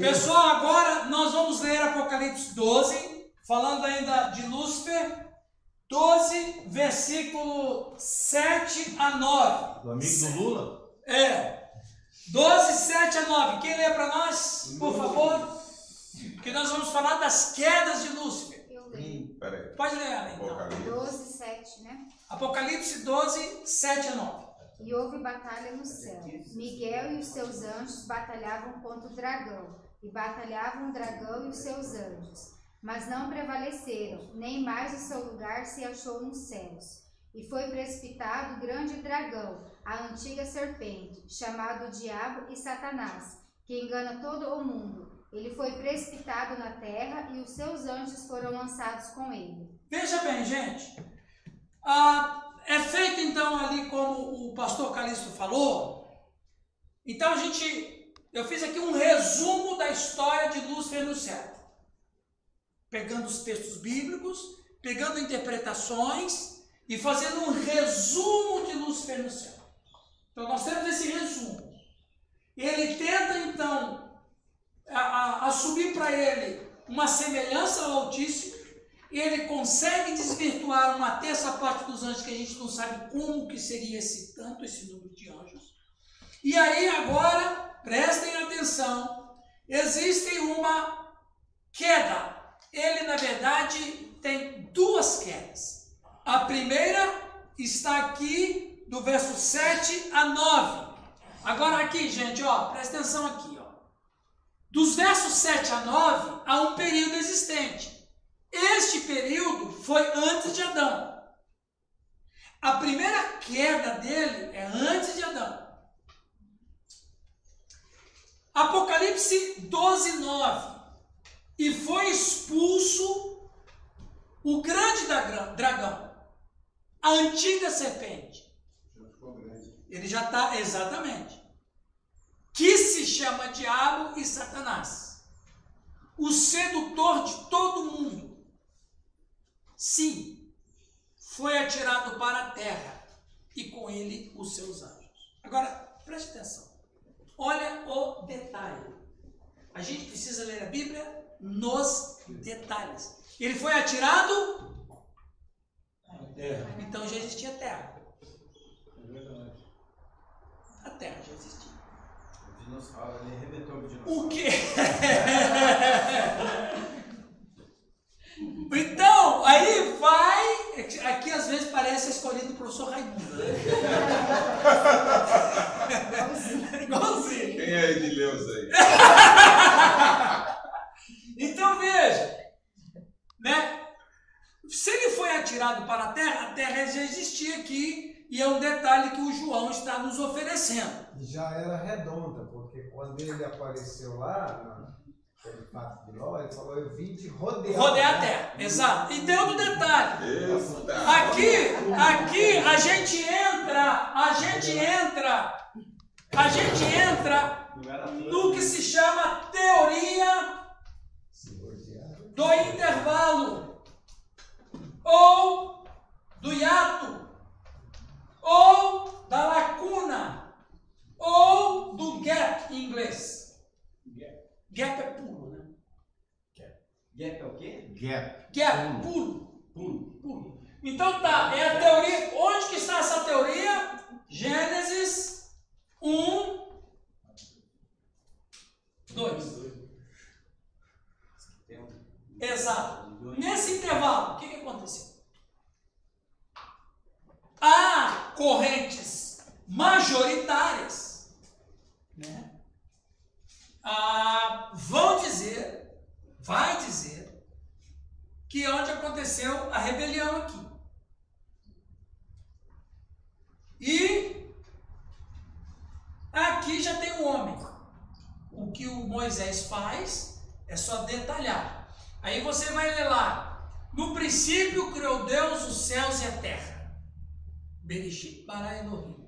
Pessoal, agora nós vamos ler Apocalipse 12, falando ainda de Lúcifer. 12, versículo 7 a 9. Do amigo do Lula? É. 12, 7 a 9. Quem lê para nós, por favor? Porque nós vamos falar das quedas de Lúcifer. Eu leio. Hum, peraí. Pode ler ela então. Apocalipse. 12, 7, né? Apocalipse 12, 7 a 9. E houve batalha no céu. Miguel e os seus anjos batalhavam contra o dragão, e batalhavam o dragão e os seus anjos. Mas não prevaleceram, nem mais o seu lugar se achou nos céus. E foi precipitado o grande dragão, a antiga serpente, chamado Diabo e Satanás, que engana todo o mundo. Ele foi precipitado na terra e os seus anjos foram lançados com ele. Veja bem, gente. Ah, é feito então ali como o pastor Calixto falou. Então a gente, eu fiz aqui um resumo da história de Lúcifer no céu. Pegando os textos bíblicos, pegando interpretações e fazendo um resumo de Lúcifer no céu. Então nós temos esse resumo. Ele tenta então a, assumir para ele uma semelhança ao Altíssimo ele consegue desvirtuar uma terça parte dos anjos que a gente não sabe como que seria esse tanto esse número de anjos. E aí agora, prestem atenção, existe uma queda. Ele na verdade tem duas quedas. A primeira está aqui do verso 7 a 9. Agora aqui, gente, ó, presta atenção aqui, ó. Dos versos 7 a 9 há um período existente. Este período foi antes de Adão. A primeira queda dele é antes de Adão. Apocalipse 12, 9. E foi expulso o grande dragão, a antiga serpente. Ele já está, exatamente. Que se chama Diabo e Satanás. O sedutor de todo mundo. Sim, foi atirado para a terra e com ele os seus anjos. Agora, preste atenção. Olha o detalhe. A gente precisa ler a Bíblia nos detalhes. Ele foi atirado? Terra. Então já existia terra. A terra já existia. O dinossauro, ele arrebentou o dinossauro. O quê? Então, aí vai. Aqui às vezes parece a escolha do professor Raimundo. né? Igualzinho. Quem é Edileus aí? Então veja, né? Se ele foi atirado para a terra, a terra já existia aqui e é um detalhe que o João está nos oferecendo. Já era redonda, porque quando ele apareceu lá, de Ló, ele falou: Eu vim te rodear. Rodear a terra, exato. E tem outro detalhe. Aqui, aqui a gente entra, a gente entra, a gente entra no que se chama teoria do intervalo, ou do hiato, ou da lacuna, ou do gap em inglês. Gap é pulo, né? Gap é o quê? Gap. Gap, pulo. Pulo, pulo. Então tá, é a teoria. Onde que está essa teoria? Gênesis 1, 2. Tem um- Exato. Nesse intervalo, o que, que aconteceu? Há correntes majoritárias, né? Ah, vão dizer, vai dizer, que é onde aconteceu a rebelião aqui. E aqui já tem o homem. O que o Moisés faz é só detalhar. Aí você vai ler lá. No princípio criou Deus os céus e a terra. Bereshit bara Elohim.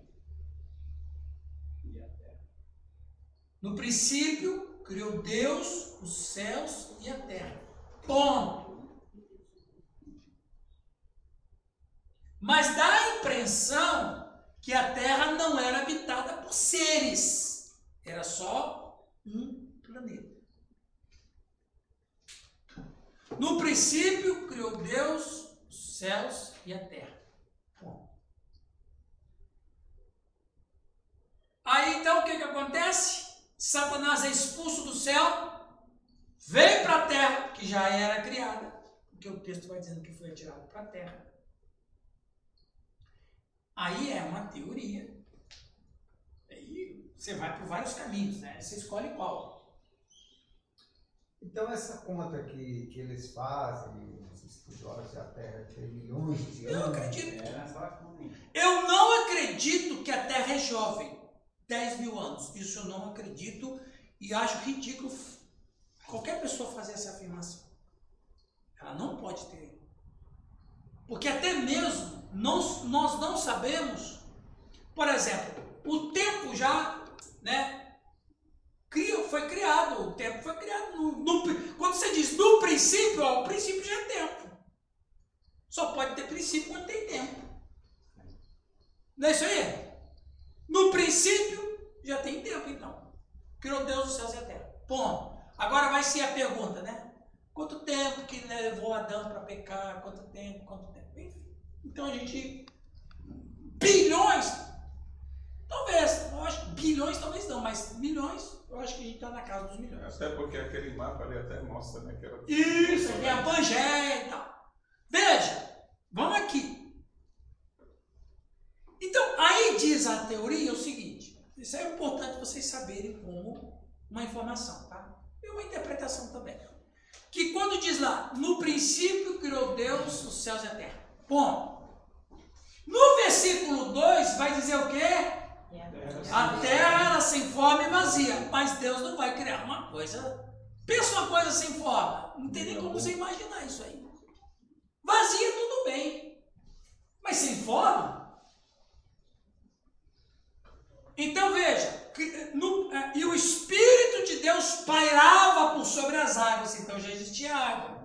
No princípio criou Deus os céus e a terra. Ponto. Mas dá a impressão que a terra não era habitada por seres. Era só um planeta. No princípio criou Deus os céus e a terra. Bom. Aí então o que, que acontece? Satanás é expulso do céu, vem para a terra, que já era criada, porque o texto vai dizendo que foi atirado para a terra. Aí é uma teoria. Aí você vai por vários caminhos, né? Você escolhe qual. Então essa conta que, que eles fazem, os estudiosos da Terra tem milhões de Eu não anos. acredito. É. Eu não acredito que a Terra é jovem. 10 mil anos. Isso eu não acredito e acho ridículo qualquer pessoa fazer essa afirmação. Ela não pode ter. Porque até mesmo nós, nós não sabemos, por exemplo, o tempo já, né, foi criado, o tempo foi criado. No, no quando você diz no princípio, ó, o princípio já é tempo. Só pode ter princípio quando tem tempo. Não é isso aí? No princípio, já tem tempo então. Criou Deus os céus e a terra. Ponto. Agora vai ser a pergunta, né? Quanto tempo que levou Adão para pecar? Quanto tempo? Quanto tempo? Então a gente. Bilhões! Talvez. Eu acho bilhões talvez não, mas milhões, eu acho que a gente está na casa dos milhões. Até porque aquele mapa ali até mostra, né? Que era Isso, aqui é a Pangeia e tal. Veja, vamos aqui. Então, aí diz a teoria o seguinte: isso é importante vocês saberem como uma informação, tá? E uma interpretação também. Que quando diz lá, no princípio criou Deus os céus e a terra. Ponto. No versículo 2 vai dizer o quê? A terra era sem forma e vazia, mas Deus não vai criar uma coisa. Pensa uma coisa sem forma, não tem nem como você imaginar isso aí. Vazia, tudo bem, mas sem forma. Então veja, no- eh, e o Espírito de Deus pairava por sobre as águas, então já existia água.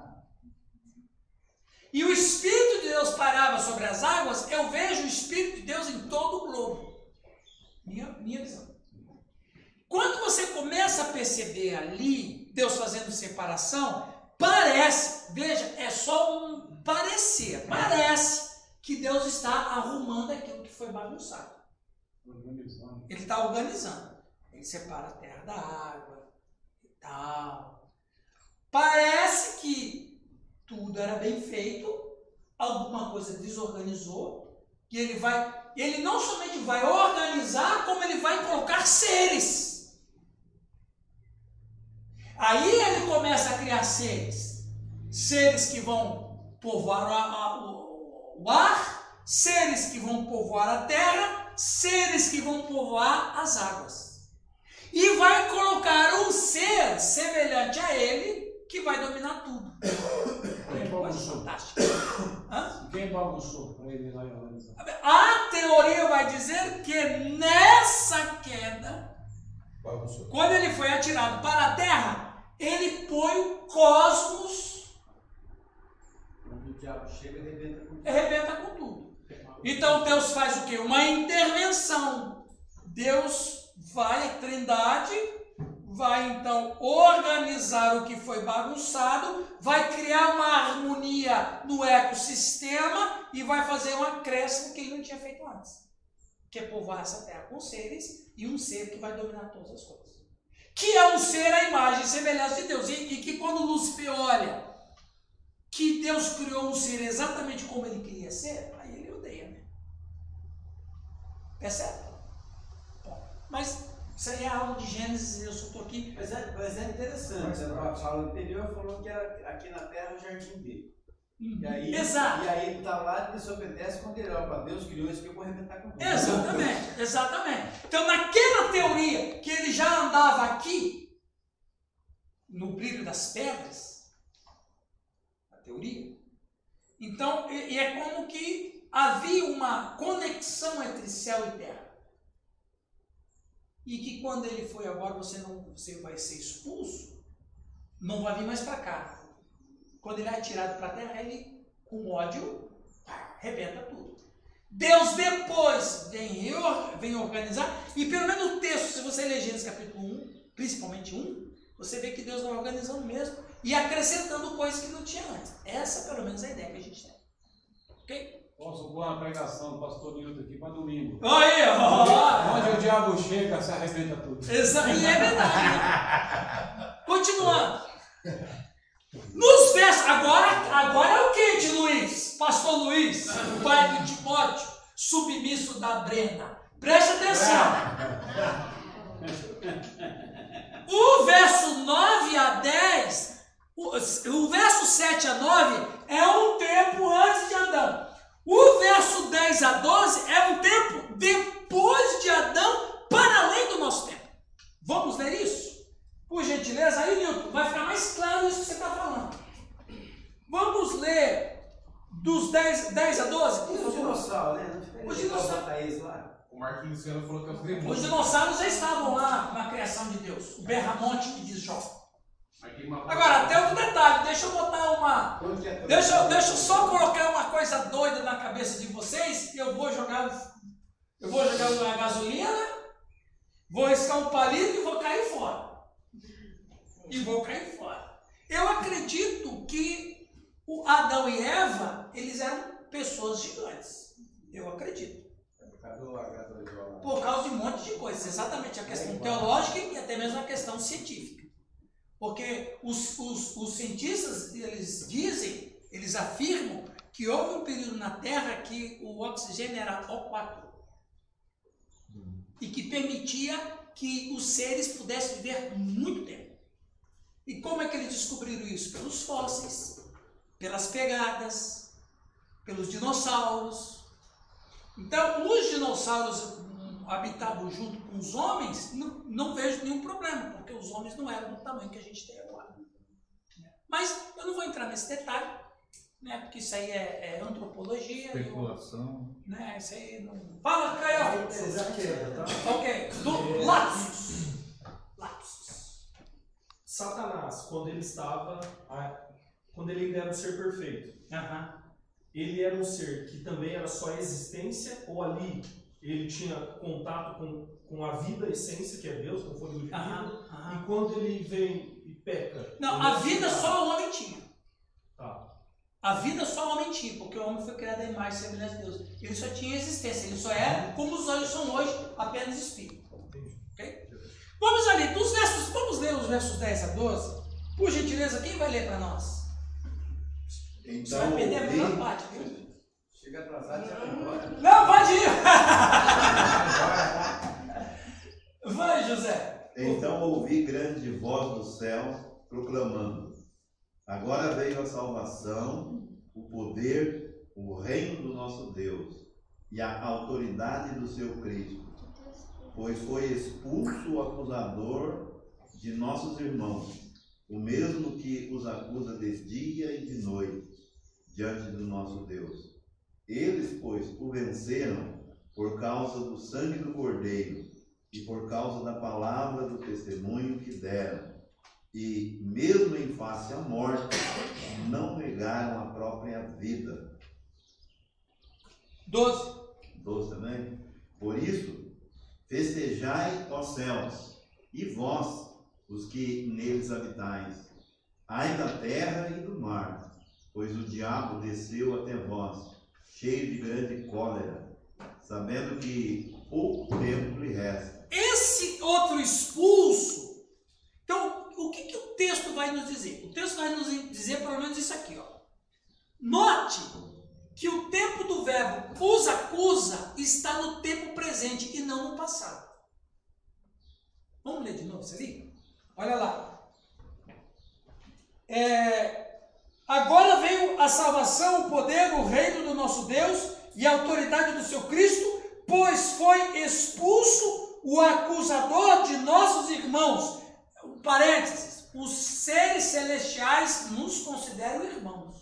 E o Espírito de Deus pairava sobre as águas, eu vejo o Espírito de Deus em todo o globo. Minha, minha visão. Quando você começa a perceber ali, Deus fazendo separação, parece, veja, é só um parecer, parece que Deus está arrumando aquilo que foi bagunçado. Organizando. Ele está organizando. Ele separa a terra da água e tal. Parece que tudo era bem feito, alguma coisa desorganizou, e ele vai, ele não somente vai organizar, como ele vai colocar seres. Aí ele começa a criar seres. Seres que vão povoar o ar, seres que vão povoar a terra, seres que vão povoar as águas. E vai colocar um ser semelhante a ele que vai dominar tudo. Quem Coisa bagunçou? fantástica. Hã? Quem bagunçou para ele lá e? A teoria vai dizer que nessa queda, Bagunçou. quando ele foi atirado para a terra, ele põe o cosmos, Quando o diabo chega, arrebenta com arrebenta com tudo. Então Deus faz o quê? Uma intervenção. Deus vai, Trindade, vai então organizar o que foi bagunçado, vai criar uma harmonia no ecossistema e vai fazer um acréscimo que ele não tinha feito antes. Que é povoar essa terra com seres e um ser que vai dominar todas as coisas. Que é um ser à imagem e semelhança de Deus. E, e que quando Lúcifer olha que Deus criou um ser exatamente como ele queria ser, aí ele odeia, né? Percebe? Bom, mas isso aí é algo de Gênesis, eu só estou aqui. Mas é, mas é interessante, a fala anterior falou que era aqui na terra o jardim dele. E aí, Exato. E aí ele tá lá e desobedece quando ele olha para Deus, criou isso que eu vou arrebentar com tudo. Exatamente, exatamente. Então, naquela teoria que ele já andava aqui, no brilho das pedras, a teoria, então, e, e é como que havia uma conexão entre céu e terra. E que quando ele foi agora, você não você vai ser expulso, não vai vir mais para cá. Quando ele é atirado para a terra, ele, com ódio, arrebenta tudo. Deus depois vem, vem organizar, e pelo menos o texto, se você ler Gênesis capítulo 1, principalmente 1, você vê que Deus vai organizando mesmo e acrescentando coisas que não tinha antes. Essa, pelo menos, é a ideia que a gente tem. Ok? Posso pôr a pregação do pastor Nilton aqui para domingo. Aí, ó. Onde o diabo chega, se arrebenta tudo. Exa e é verdade. né? Continuando. Nos versos. Agora, agora é o que, de Luiz? Pastor Luiz, o pai do Timóteo, submisso da Brena. Preste atenção. O verso 9 a 10, o, o verso 7 a 9 é um tempo antes de Adão. O verso 10 a 12 é um tempo depois de Adão, para além do nosso tempo. Vamos ler isso? Por gentileza, aí, Nilton, vai ficar mais claro isso que você está falando. Vamos ler dos 10, 10 a 12? Por Os favor. dinossauros, né? Os legal dinossauros. lá. O Marquinhos Luciano falou que é os Os dinossauros já estavam lá na criação de Deus. O berramonte que diz Jó. Agora, tem outro detalhe, deixa eu botar uma. Deixa, eu- deixa eu só colocar uma coisa doida na cabeça de vocês. Eu vou jogar. Eu vou jogar uma gasolina, vou riscar um palito e vou cair fora. E vou cair fora. Eu acredito que o Adão e Eva, eles eram pessoas gigantes. Eu acredito. Cadê o H2O lá? Por causa de um monte de coisas. Exatamente a questão teológica e até mesmo a questão científica. Porque os, os, os cientistas, eles dizem, eles afirmam que houve um período na Terra que o oxigênio era O4. E que permitia que os seres pudessem viver muito tempo. E como é que eles descobriram isso? Pelos fósseis, pelas pegadas, pelos dinossauros. Então, os dinossauros habitavam junto com os homens, não, não vejo nenhum problema, porque os homens não eram do tamanho que a gente tem agora. Mas eu não vou entrar nesse detalhe, né, porque isso aí é, é antropologia. e eu- Especulação. né, isso aí não. Fala, Caio! Tá? Ok, do lapsus. Lapsus. Satanás, quando ele estava, a- quando ele ainda era um ser perfeito, ele era um ser que também era só existência, ou ali ele tinha contato com, com a vida, a essência, que é Deus, com o fôlego de vida, Aham. aham. e quando ele vem e peca. Não, a vida só o homem tinha. Tá. A vida só o homem tinha, porque o homem foi criado em imagem e semelhança de Deus. Ele só tinha existência, ele só é, como os olhos são hoje, apenas espírito. Ok? Vamos ali, dos versos, vamos ler os versos 10 a 12? Por gentileza, quem vai ler para nós? Você Então, vai perder a melhor parte, viu? Chega atrasado, já vai embora. Não, pode ir! Vai, José! então ouvi grande voz do céu proclamando: Agora veio a salvação, o poder, o reino do nosso Deus e a autoridade do seu Cristo, pois foi expulso o acusador de nossos irmãos, o mesmo que os acusa de dia e de noite diante do nosso Deus. Eles, pois, o venceram por causa do sangue do Cordeiro e por causa da palavra do testemunho que deram. E, mesmo em face à morte, não negaram a própria vida. 12. 12 também? Por isso, festejai, ó céus, e vós, os que neles habitais, ai da terra e do mar, pois o diabo desceu até vós, cheio de grande cólera, sabendo que pouco tempo lhe resta. Esse outro expulso. Então, o que, que o texto vai nos dizer? O texto vai nos dizer pelo menos isso aqui, ó. Note que o tempo do verbo os acusa está no tempo presente e não no passado. Vamos ler de novo isso ali? Olha lá. É, agora veio a salvação, o poder, o reino do nosso Deus e a autoridade do seu Cristo, pois foi expulso o acusador de nossos irmãos. Parênteses, os seres celestiais nos consideram irmãos.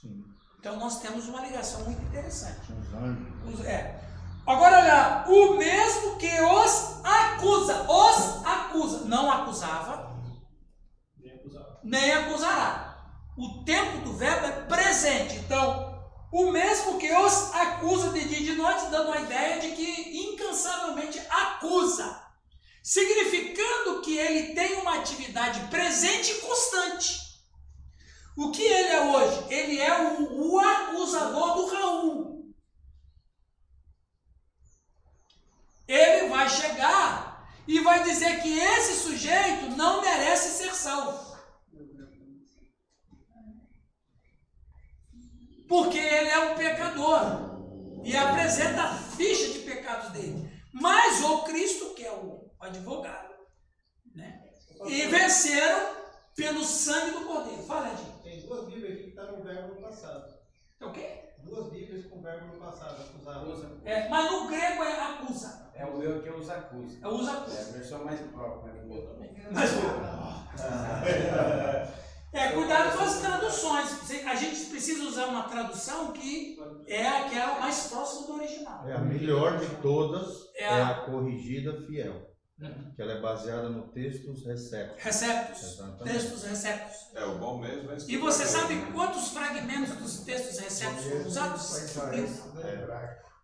Sim. Então nós temos uma ligação muito interessante. Os anjos. Os- é. Agora olha, o mesmo que os acusa, os acusa, não acusava, Nem acusado. nem acusará. O tempo do verbo é presente. Então, o mesmo que os acusa de dia e de noite, dando a ideia de que incansavelmente acusa. significando que ele tem uma atividade presente e constante. O que ele é hoje? Ele é o, o acusador do Raul. Ele vai chegar e vai dizer que esse sujeito não merece ser salvo. Porque ele é um pecador e apresenta a ficha de pecados dele. Mas o Cristo, que é o advogado, né? e venceram pelo sangue do Cordeiro. Fala, Edinho. Tem duas Bíblias aqui que estão no verbo no passado. É o quê? Duas Bíblias com verbo no passado, acusar. É, mas no grego é acusa. É o meu que eu os acuso. É usa É a acusa. versão mais própria, mas o meu também. É, cuidado com as traduções. A gente precisa usar uma tradução que é aquela mais próxima do original. É a melhor de todas, É é a- a corrigida fiel. Que ela é baseada no textos receptos. Receptos. Exatamente. Textos receptos. É o bom mesmo. E você sabe quantos fragmentos dos textos receptos foram usados?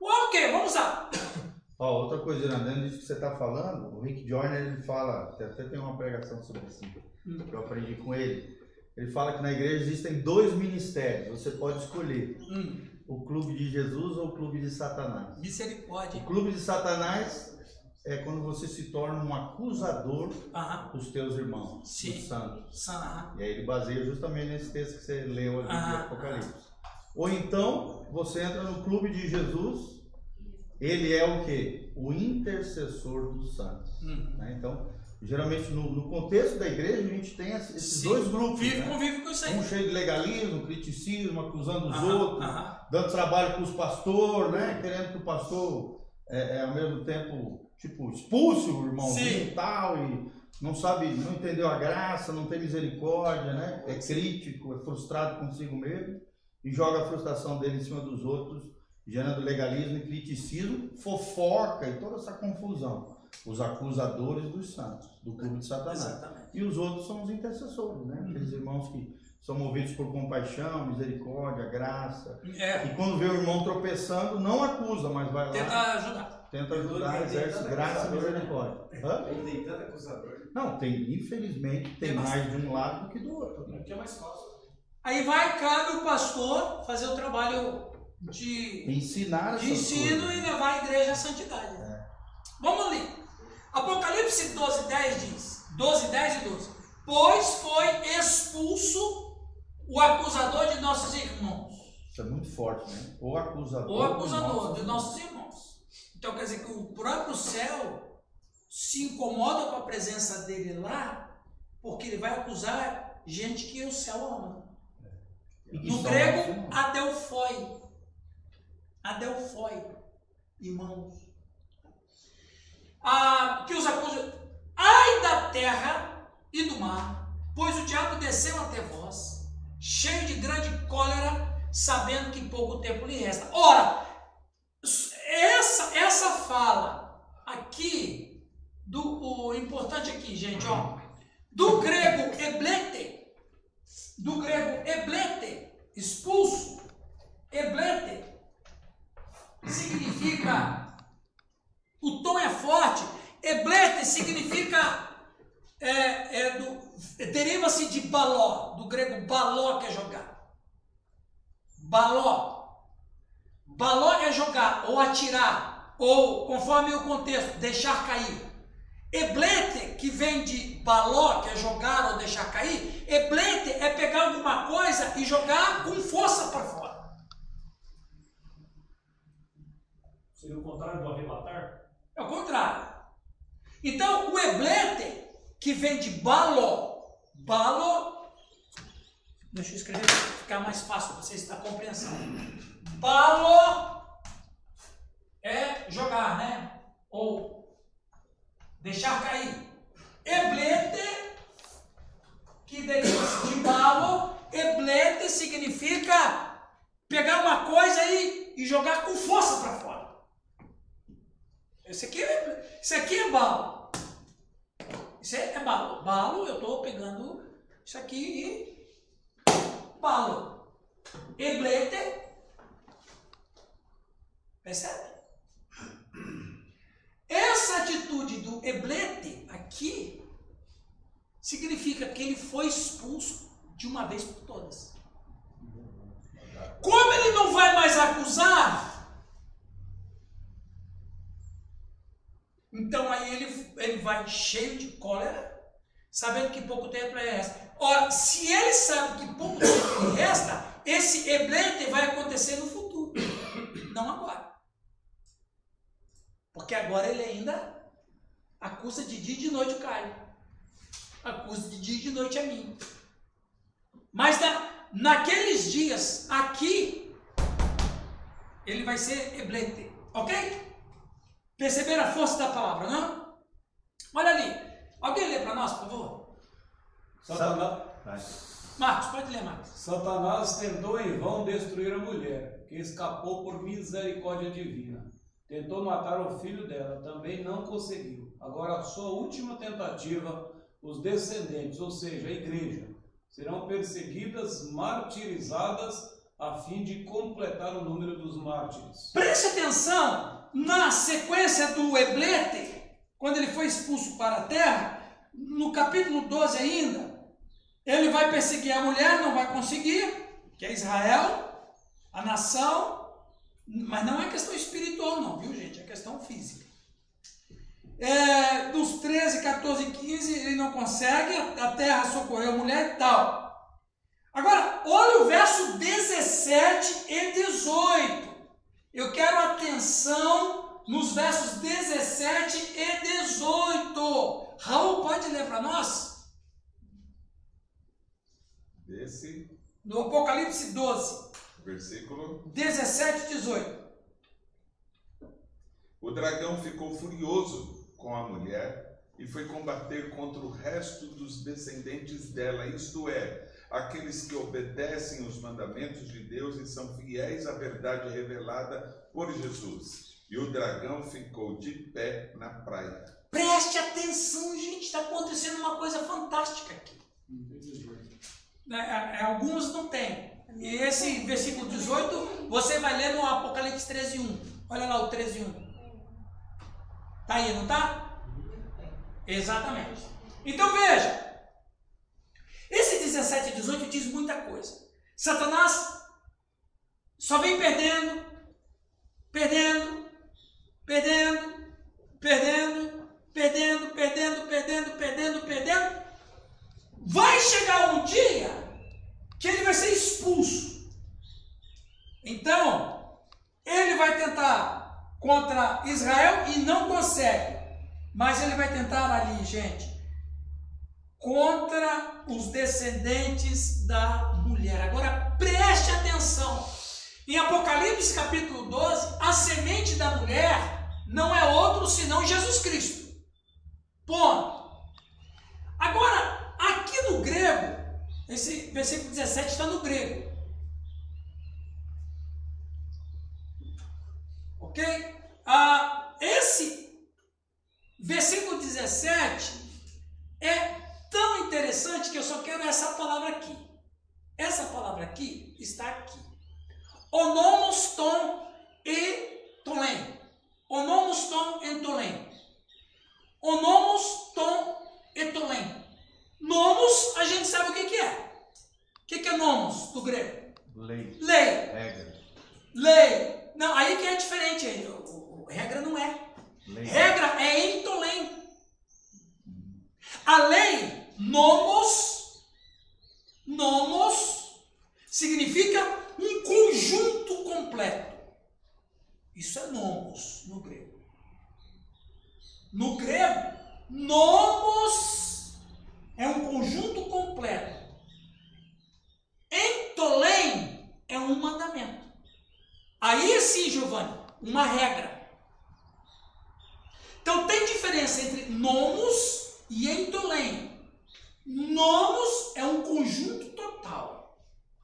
Ok, vamos lá. Ó, outra coisa, Irandando, disso que você está falando, o Rick Joyner, ele fala, até até tem uma pregação sobre isso, Hum. que eu aprendi com ele. Ele fala que na igreja existem dois ministérios, você pode escolher Hum, o clube de Jesus ou o clube de Satanás. misericórdia. O clube de Satanás é quando você se torna um acusador Aham. dos teus irmãos, Sim. dos santos. Sana. E aí ele baseia justamente nesse texto que você leu ali de Ah. Apocalipse. Ou então, você entra no clube de Jesus, ele é o quê? O intercessor dos santos. Uhum. né? Então, geralmente no, no contexto da igreja, a gente tem esses Sim. dois grupos. Vive, né? convive com isso aí. Um cheio de legalismo, criticismo, acusando os Aham, outros, aham. dando trabalho para os pastores, né? Querendo que o pastor, é, é, ao mesmo tempo, tipo, expulse o irmãozinho e tal, e não sabe, não entendeu a graça, não tem misericórdia, né? É crítico, é frustrado consigo mesmo e joga a frustração dele em cima dos outros, gerando legalismo e criticismo, fofoca e toda essa confusão. Os acusadores dos santos, do clube de Satanás. Exatamente. E os outros são os intercessores, né? Aqueles irmãos que são movidos por compaixão, misericórdia, graça. É, E quando vê o irmão tropeçando, não acusa, mas vai lá, tenta ajudar. tenta ajudar, exerce graça e misericórdia. Hã? Ele tem tanto acusador. Não, tem, infelizmente, tem Tem mais de um lado do que do outro. né? Que é mais fácil. Aí vai, cabe o pastor fazer o trabalho de, Ensinar de ensino coisas. e levar a igreja à santidade. Vamos ali. Apocalipse 12, 10 diz: 12, 10 e 12. Pois foi expulso o acusador de nossos irmãos. Isso é muito forte, né? O acusador. O acusador de nossos irmãos. Então quer dizer que o próprio céu se incomoda com a presença dele lá, porque ele vai acusar gente que o céu ama. Que No grego, adelphoi. Adelphoi, irmãos. Que os acusa. Ai da terra e do mar, pois o diabo desceu até vós, cheio de grande cólera, sabendo que pouco tempo lhe resta. Ora, essa, essa fala aqui, do, o importante aqui, gente, ó, do grego eblete, do grego eblete, expulso, eblete, significa, o tom é forte, eblete significa, é, é deriva-se de baló, do grego baló que é jogar, baló, baló é jogar, ou atirar, ou, conforme o contexto, deixar cair. Eblete, que vem de baló, que é jogar ou deixar cair, eblete é pegar alguma coisa e jogar com força para fora. Seria o contrário do? É o contrário. Então, o eblete, que vem de baló, baló, deixa eu escrever para ficar mais fácil para vocês a compreensão. Baló é jogar, né? Ou deixar cair. Eblete, que deriva de balo, eblete significa pegar uma coisa aí e jogar com força para fora. Esse aqui, é, isso aqui é balo. Isso é, é balo. Balo, eu estou pegando isso aqui e balo. Eblete, percebe? Essa atitude do eblete aqui significa que ele foi expulso de uma vez por todas. Como ele não vai mais acusar, então aí ele, ele vai cheio de cólera, sabendo que pouco tempo é resta. Ora, se ele sabe que pouco tempo lhe resta, esse eblete vai acontecer no futuro, não agora. Porque agora ele ainda acusa de dia e de noite o Caio. Acusa de dia e de noite a mim. Mas na, naqueles dias, aqui, ele vai ser eblete. Ok? Perceberam a força da palavra, não? Olha ali. Alguém lê para nós, por favor? Satanás, Marcos, pode ler, Marcos. Satanás tentou em vão destruir a mulher, que escapou por misericórdia divina. Tentou matar o filho dela, também não conseguiu. Agora, a sua última tentativa, os descendentes, ou seja, a igreja, serão perseguidas, martirizadas, a fim de completar o número dos mártires. Preste atenção na sequência do Eblete, quando ele foi expulso para a terra, no capítulo 12 ainda, ele vai perseguir a mulher, não vai conseguir, que é Israel, a nação, mas não é questão espiritual, não, viu, gente? É questão física. É, dos 13, 14 e 15, ele não consegue, a terra socorreu a mulher e tal. Agora, olha o verso 17 e 18. Eu quero atenção nos versos 17 e 18. Raul, pode ler para nós? Desse No Apocalipse 12, versículo. 17 e 18. O dragão ficou furioso com a mulher e foi combater contra o resto dos descendentes dela, isto é, aqueles que obedecem os mandamentos de Deus e são fiéis à verdade revelada por Jesus. E o dragão ficou de pé na praia. Preste atenção, gente, está acontecendo uma coisa fantástica aqui. É, é, alguns não tem. E esse versículo 18, você vai ler no Apocalipse 13, 1. Olha lá o 13, 1. Tá aí, não tá? Exatamente. Então veja. Esse 17 e 18 diz muita coisa. Satanás só vem perdendo, perdendo, perdendo, perdendo, perdendo, perdendo, perdendo, perdendo, perdendo. Vai chegar um dia que ele vai ser expulso. Então, ele vai tentar contra Israel e não consegue. Mas ele vai tentar ali, gente, contra os descendentes da mulher. Agora preste atenção. Em Apocalipse capítulo 12, a semente da mulher não é outro senão Jesus Cristo. Ponto. Agora, aqui no grego, esse versículo 17 está no grego. Ok? Ah, esse versículo 17 é tão interessante que eu só quero essa palavra aqui. Essa palavra aqui está aqui. Onomos tom e tolém. Onomos tom e tolém. Onomos tom e tolém. Nomos, a gente sabe o que, que é. O que, que é nomos do grego? Lei. Lei. Regra. Lei. Não, aí que é diferente. O, o, regra não é. Lei. Regra é entolém. A lei, nomos, nomos, significa um conjunto completo. Isso é nomos no grego. No grego, nomos é um conjunto completo. Entolém é um mandamento. Aí sim, Giovanni, uma regra. Então tem diferença entre nomos e entolém. Nomos é um conjunto total.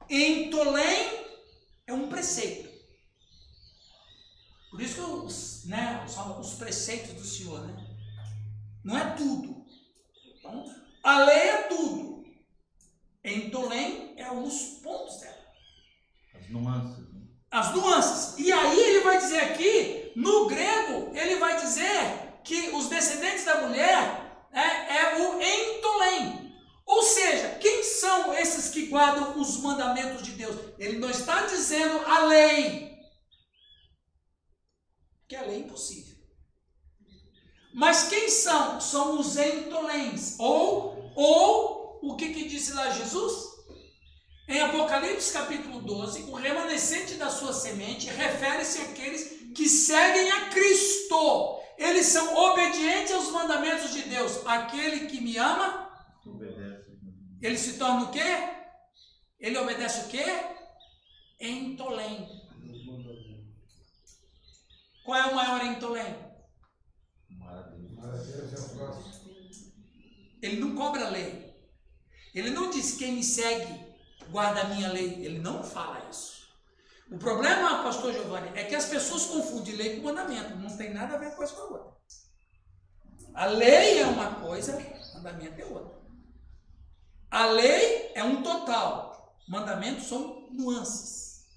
Entolém é um preceito. Por isso que os, né, os, preceitos do Senhor, né? Não é tudo. Então, a lei é tudo. Em Tolém é alguns pontos dela. As nuances. Né? As nuances. E aí ele vai dizer aqui, no grego, ele vai dizer que os descendentes da mulher é, é o entolém guardam os mandamentos de Deus. Ele não está dizendo a lei. Que a lei é impossível. Mas quem são? São os entolentes. Ou, ou o que, que disse lá Jesus? Em Apocalipse capítulo 12, o remanescente da sua semente refere-se àqueles que seguem a Cristo. Eles são obedientes aos mandamentos de Deus. Aquele que me ama, Obedece. Ele se torna o quê? Ele obedece o quê? Entolém. Qual é o maior entolém? Ele não cobra lei. Ele não diz quem me segue guarda a minha lei. Ele não fala isso. O problema, pastor Giovanni, é que as pessoas confundem lei com mandamento. Não tem nada a ver com a outra. A lei é uma coisa, mandamento é outra. A lei é um total, mandamentos são nuances.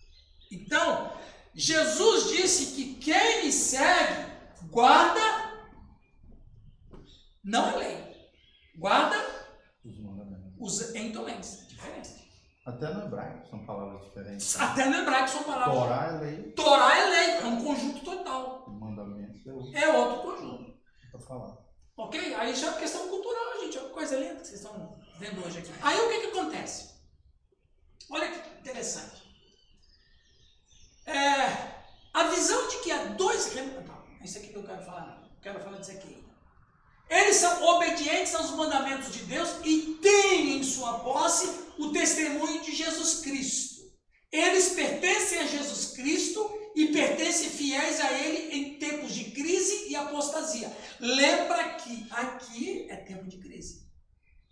Então, Jesus disse que quem me segue guarda não a lei, guarda Os mandamentos. os entolentes. Diferente. Até no hebraico são palavras diferentes. Até no hebraico são palavras. Torá é lei, Torá é lei, é um conjunto total. mandamentos é outro. É outro conjunto. Falar. Ok? Aí já é questão cultural, gente. É uma coisa linda que vocês estão vendo hoje aqui. Aí o que, que acontece? Olha que interessante. É, a visão de que há dois. Não, isso aqui que eu quero falar. Eu quero falar disso aqui. Eles são obedientes aos mandamentos de Deus e têm em sua posse o testemunho de Jesus Cristo. Eles pertencem a Jesus Cristo e pertencem fiéis a Ele em tempos de crise e apostasia. Lembra que aqui é tempo de crise,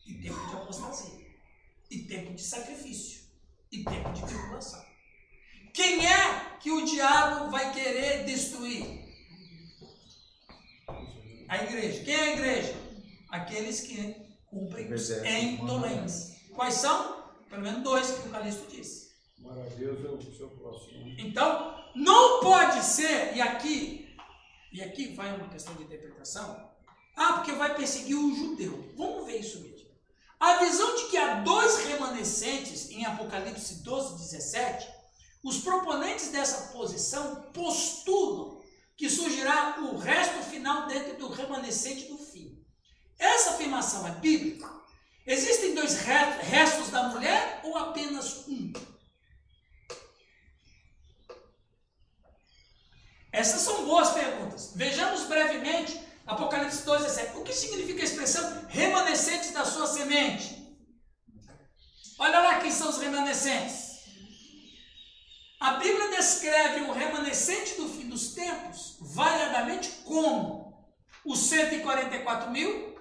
e tempo de apostasia, e tempo de sacrifício, e tempo de tribulação. Quem é que o diabo vai querer destruir? A igreja. Quem é a igreja? Aqueles que cumprem os entolentes. Quais são? Pelo menos dois que o Calixto disse. Maravilhoso é o seu próximo. Então, não pode ser, e aqui, e aqui vai uma questão de interpretação, ah, porque vai perseguir o judeu. Vamos ver isso mesmo. A visão de que há dois remanescentes em Apocalipse 12, 17, os proponentes dessa posição postulam que surgirá o resto final dentro do remanescente do fim. Essa afirmação é bíblica? Existem dois re- restos da mulher ou apenas um? Essas são boas perguntas. Vejamos brevemente Apocalipse 12, 17. O que significa a expressão remanescentes da sua semente? Olha lá quem são os remanescentes. A Bíblia descreve o remanescente do fim dos tempos variadamente como os 144 mil,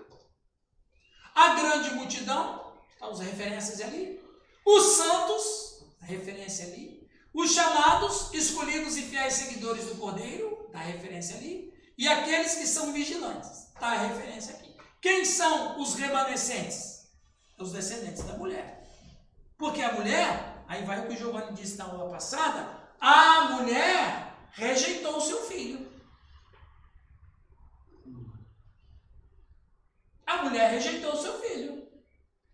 a grande multidão, estão as referências ali, os santos, a referência ali, os chamados, escolhidos e fiéis seguidores do Cordeiro, está a referência ali, e aqueles que são vigilantes, está a referência aqui. Quem são os remanescentes? Os descendentes da mulher. Porque a mulher, aí vai o que o Giovanni disse na aula passada, a mulher rejeitou o seu filho. A mulher rejeitou o seu filho.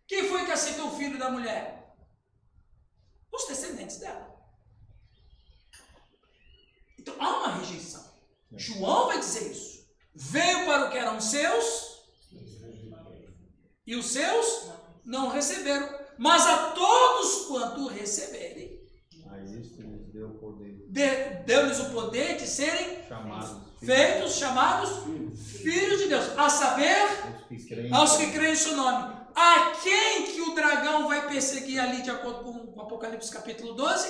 Quem foi que aceitou o filho da mulher? Os descendentes dela. Então há uma rejeição. João vai dizer isso. Veio para o que eram seus e os seus não receberam. Mas a todos quanto receberem, A este lhes deu o poder. de- deu-lhes o poder de serem Chamados. feitos, chamados filhos de Deus. A saber, que aos que creem em seu nome. A quem que o dragão vai perseguir ali, de acordo com, com Apocalipse capítulo 12?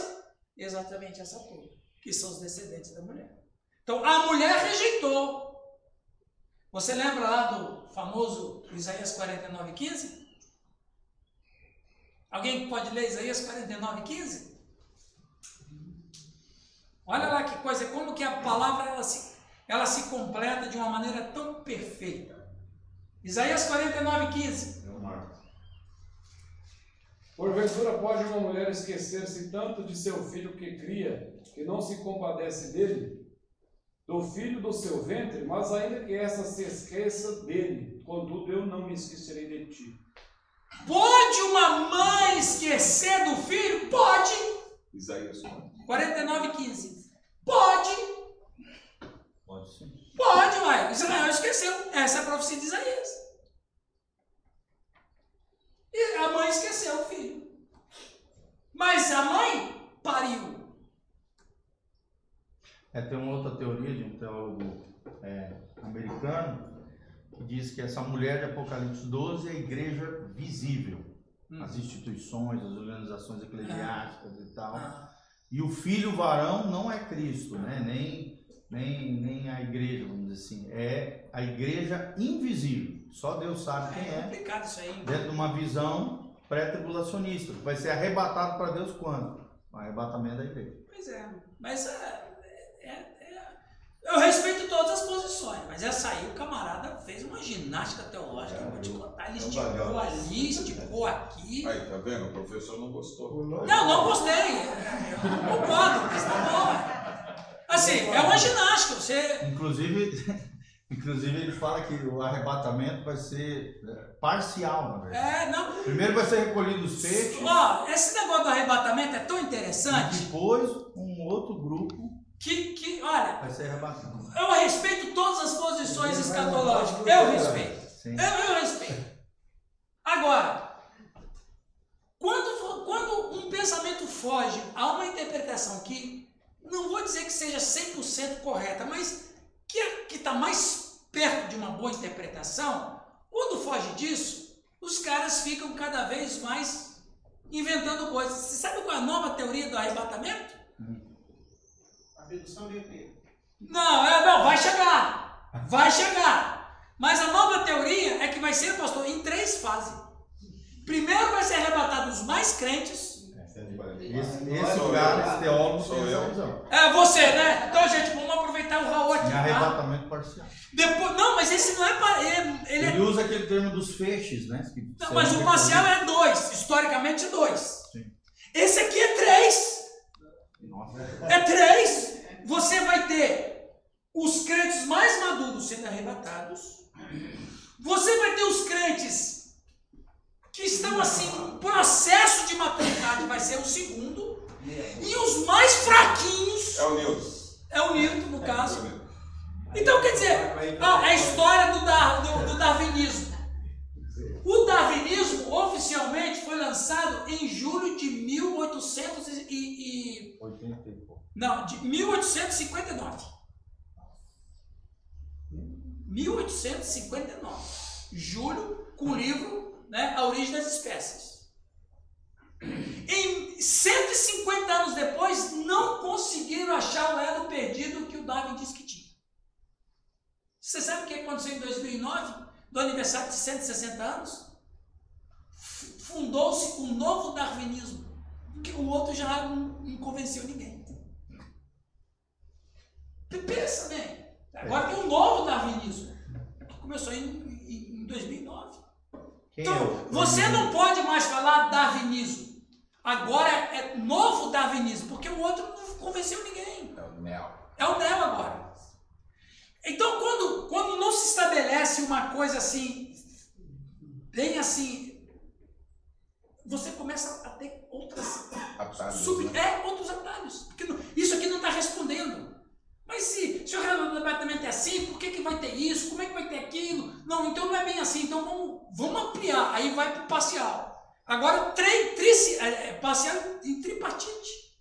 Exatamente essa turma, que são os descendentes da mulher. Então, a mulher rejeitou. Você lembra lá do famoso Isaías 49, 15? Alguém pode ler Isaías 49, 15? Olha lá que coisa, como que a palavra ela se, ela se completa de uma maneira tão perfeita. Isaías 49, 15. É o Marcos. Porventura pode uma mulher esquecer-se tanto de seu filho que cria, que não se compadece dele, do filho do seu ventre, mas ainda que essa se esqueça dele, contudo eu não me esquecerei de ti. Pode uma mãe esque- esquecer do filho? Pode. Isaías 1. 49, 15. Pode. Pode sim. Pode, uai. Israel esqueceu. Essa é a profecia de Isaías. E a mãe esqueceu o filho. Mas a mãe pariu. É, tem uma outra teoria de um teólogo é, americano que diz que essa mulher de Apocalipse 12 é a igreja visível. Hum. As instituições, as organizações eclesiásticas e tal. Ah, E o filho varão não é Cristo, né? nem, nem, nem a igreja, vamos dizer assim. É a igreja invisível. Só Deus sabe quem é é. complicado isso aí. Dentro de uma visão pré-tribulacionista. Vai ser arrebatado para Deus quando? O arrebatamento da igreja. Pois é. Mas é, é- é- eu respeito todas as posições, mas essa aí o camarada fez uma ginástica teológica. eu vou te contar. Ele é um esticou ali, esticou aqui. Aí, tá vendo? O professor não gostou. Não, não gostei. Eu concordo, mas tá bom. Assim, é uma ginástica. Você. Inclusive, inclusive ele fala que o arrebatamento vai ser é, parcial, na verdade. É, não. Primeiro vai ser recolhido os peixes, Ó, esse negócio do arrebatamento é tão e interessante depois um outro grupo que, que olha, eu respeito todas as posições escatológicas. Eu respeito. Eu, eu respeito. Agora, quando, quando um pensamento foge a uma interpretação que, não vou dizer que seja 100% correta, mas que está mais perto de uma boa interpretação, quando foge disso, os caras ficam cada vez mais inventando coisas. Você sabe qual é a nova teoria do arrebatamento? Abdução de ET. Não, é, não, vai chegar. Vai chegar. Mas a nova teoria é que vai ser, pastor, em três fases. Primeiro vai ser arrebatado os mais crentes. Esse, esse cara, esse teólogo, Sou eu. É você, né? Então, gente, vamos aproveitar o Raul aqui. Tá? arrebatamento parcial. Depois, não, mas esse não é. pa- Ele, ele é Ele usa aquele termo dos feixes, né? não, mas o parcial é dois, historicamente é dois. Sim. Esse aqui é três. Nossa. É três. Você vai ter os crentes mais maduros sendo arrebatados. Você vai ter os crentes que estão assim, em processo de maturidade vai ser o segundo. E os mais fraquinhos É o Nilton. é o Newton, no É caso. o Newton. Então, quer dizer, é a história do, dar- do- do darwinismo. O darwinismo oficialmente foi lançado em julho de 1800 e, e- 80 e pouco. Não, de 1859. 1859. Julho, com o livro né, A Origem das Espécies. Em 150 anos depois, não conseguiram achar o elo perdido que o Darwin disse que tinha. Você sabe o que aconteceu em 2009, do aniversário de 160 anos? Fundou-se um novo darwinismo, que o outro já não convenceu ninguém. Pensa, né? Agora tem um novo darwinismo, que começou em, em- em 2009. Quem Então, é você não pode mais falar darwinismo. Agora é novo darwinismo, porque o outro não convenceu ninguém. É o Neo. É o Neo agora. Então, quando, quando não se estabelece uma coisa assim, bem assim, você começa a ter outras Atalhos, sub, né? é, outros atalhos. Porque não- isso aqui não está respondendo. Mas se, se o departamento é assim, por que, que vai ter isso? Como é que vai ter aquilo? Não, então não é bem assim. Então vamos, vamos ampliar. Aí vai para o parcial. Agora, tri, trici, é, é, parcial em tripartite.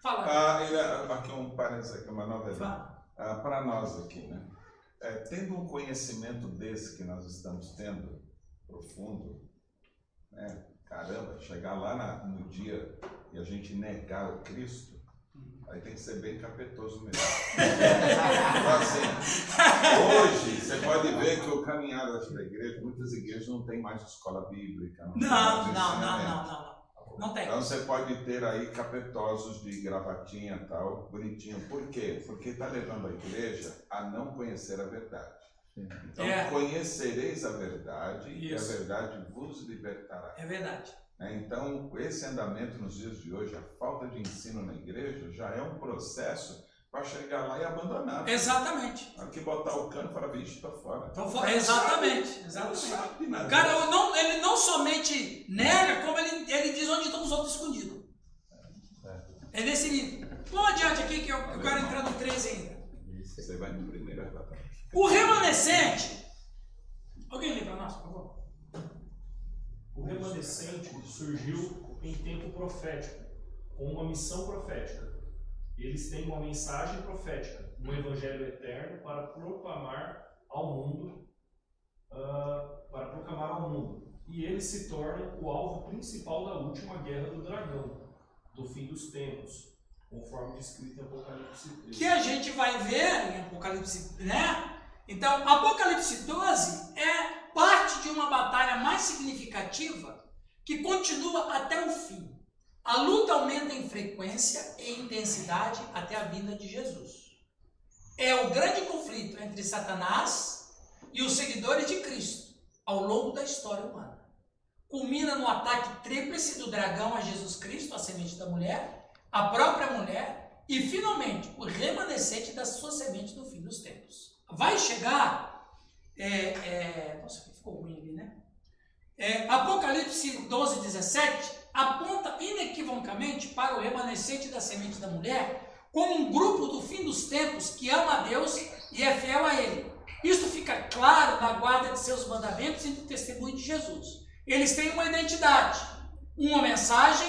Fala. Ah, ele, aqui um parênteses aqui, uma novidade. Ah, Para nós aqui, né? É, tendo um conhecimento desse que nós estamos tendo, profundo, né? Caramba, chegar lá na- no dia e a gente negar o Cristo, aí tem que ser bem capetoso mesmo. Então, assim, hoje, você pode ver que o caminhar da igreja, muitas igrejas não tem mais escola bíblica. Não, não, não, não, não, não. Não tem. Então você pode ter aí capetosos de gravatinha e tal, bonitinho. Por quê? Porque está levando a igreja a não conhecer a verdade. Então É. conhecereis a verdade e a Isso. verdade vos libertará. É verdade. Né? Então, esse andamento nos dias de hoje, a falta de ensino na igreja, já é um processo para chegar lá e abandonar. Exatamente. Que botar o cano para vixe, está fora. Então, fo- exatamente, exatamente. sabe nada. Cara, não- ele não somente nega, como ele, ele diz onde estamos outros escondidos. É nesse nível. Vamos adiante aqui que eu, eu quero entrar no 13 ainda. Você vai no primeiro. O remanescente. Alguém lê para nós, por? O remanescente surgiu em tempo profético, com uma missão profética. Eles têm uma mensagem profética, um evangelho eterno para proclamar ao mundo, ah, para proclamar ao mundo. E eles se tornam o alvo principal da última guerra do dragão, do fim dos tempos, conforme descrito em Apocalipse 13. que a gente vai ver em Apocalipse, né? Então, Apocalipse 12 é parte de uma batalha mais significativa que continua até o fim. A luta aumenta em frequência e intensidade até a vinda de Jesus. É o grande conflito entre Satanás e os seguidores de Cristo ao longo da história humana. Culmina no ataque tríplice do dragão a Jesus Cristo, a semente da mulher, a própria mulher e, finalmente, o remanescente da sua semente no fim dos tempos. Vai chegar. É, é, nossa, ficou ruim ali, né? É, Apocalipse 12, 17 aponta inequivocamente para o remanescente da semente da mulher como um grupo do fim dos tempos que ama a Deus e é fiel a Ele. Isto fica claro na guarda de seus mandamentos e no testemunho de Jesus. Eles têm uma identidade, uma mensagem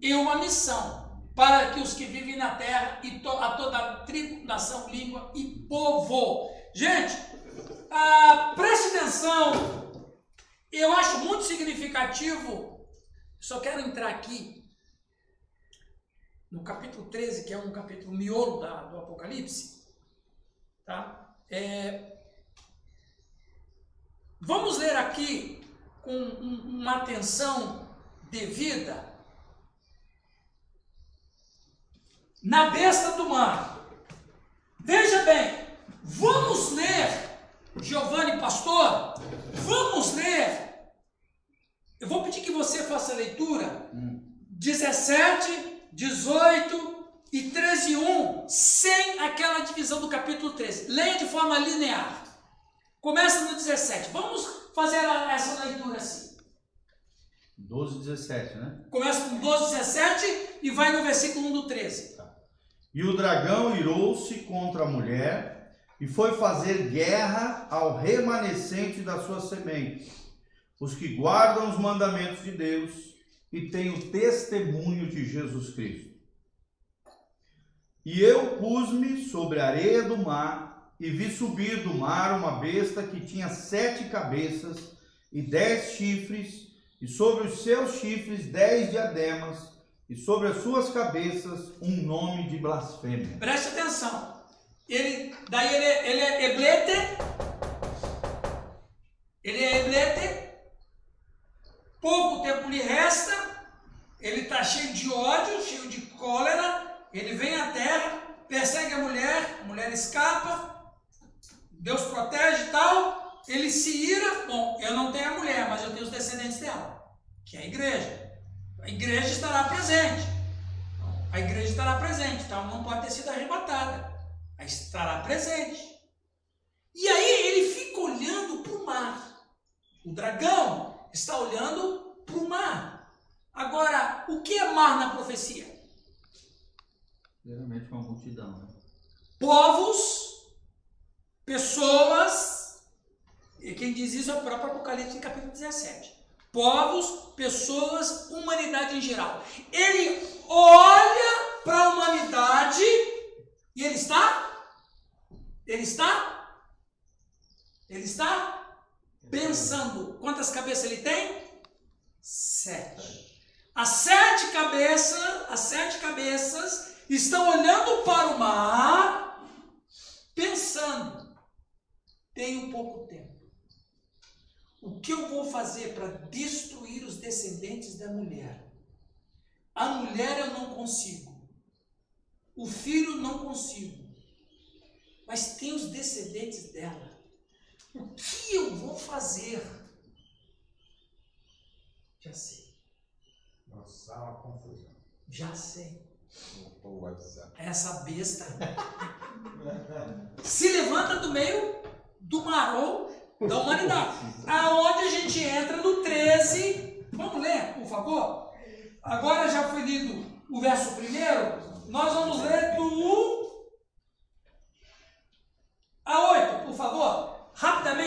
e uma missão para que os que vivem na terra e to a toda tribo, nação, língua e povo. Gente, ah, preste atenção. Eu acho muito significativo. Só quero entrar aqui no capítulo 13, que é um capítulo miolo da, do Apocalipse. Tá? É, vamos ler aqui com um- uma atenção devida na besta do mar. Veja bem, vamos ler, Giovanni Pastor, vamos ler. Eu vou pedir que você faça a leitura 17, 18 e 13, 1, sem aquela divisão do capítulo 13. Leia de forma linear. Começa no 17. Vamos fazer essa leitura assim. 12, 17, né? Começa com 12, 17 e vai no versículo 1 do 13. E o dragão irou-se contra a mulher e foi fazer guerra ao remanescente da sua semente, os que guardam os mandamentos de Deus e têm o testemunho de Jesus Cristo. E eu pus-me sobre a areia do mar e vi subir do mar uma besta que tinha sete cabeças e dez chifres, e sobre os seus chifres dez diademas, e sobre as suas cabeças um nome de blasfêmia. Preste atenção. Ele, daí ele, ele é eblete.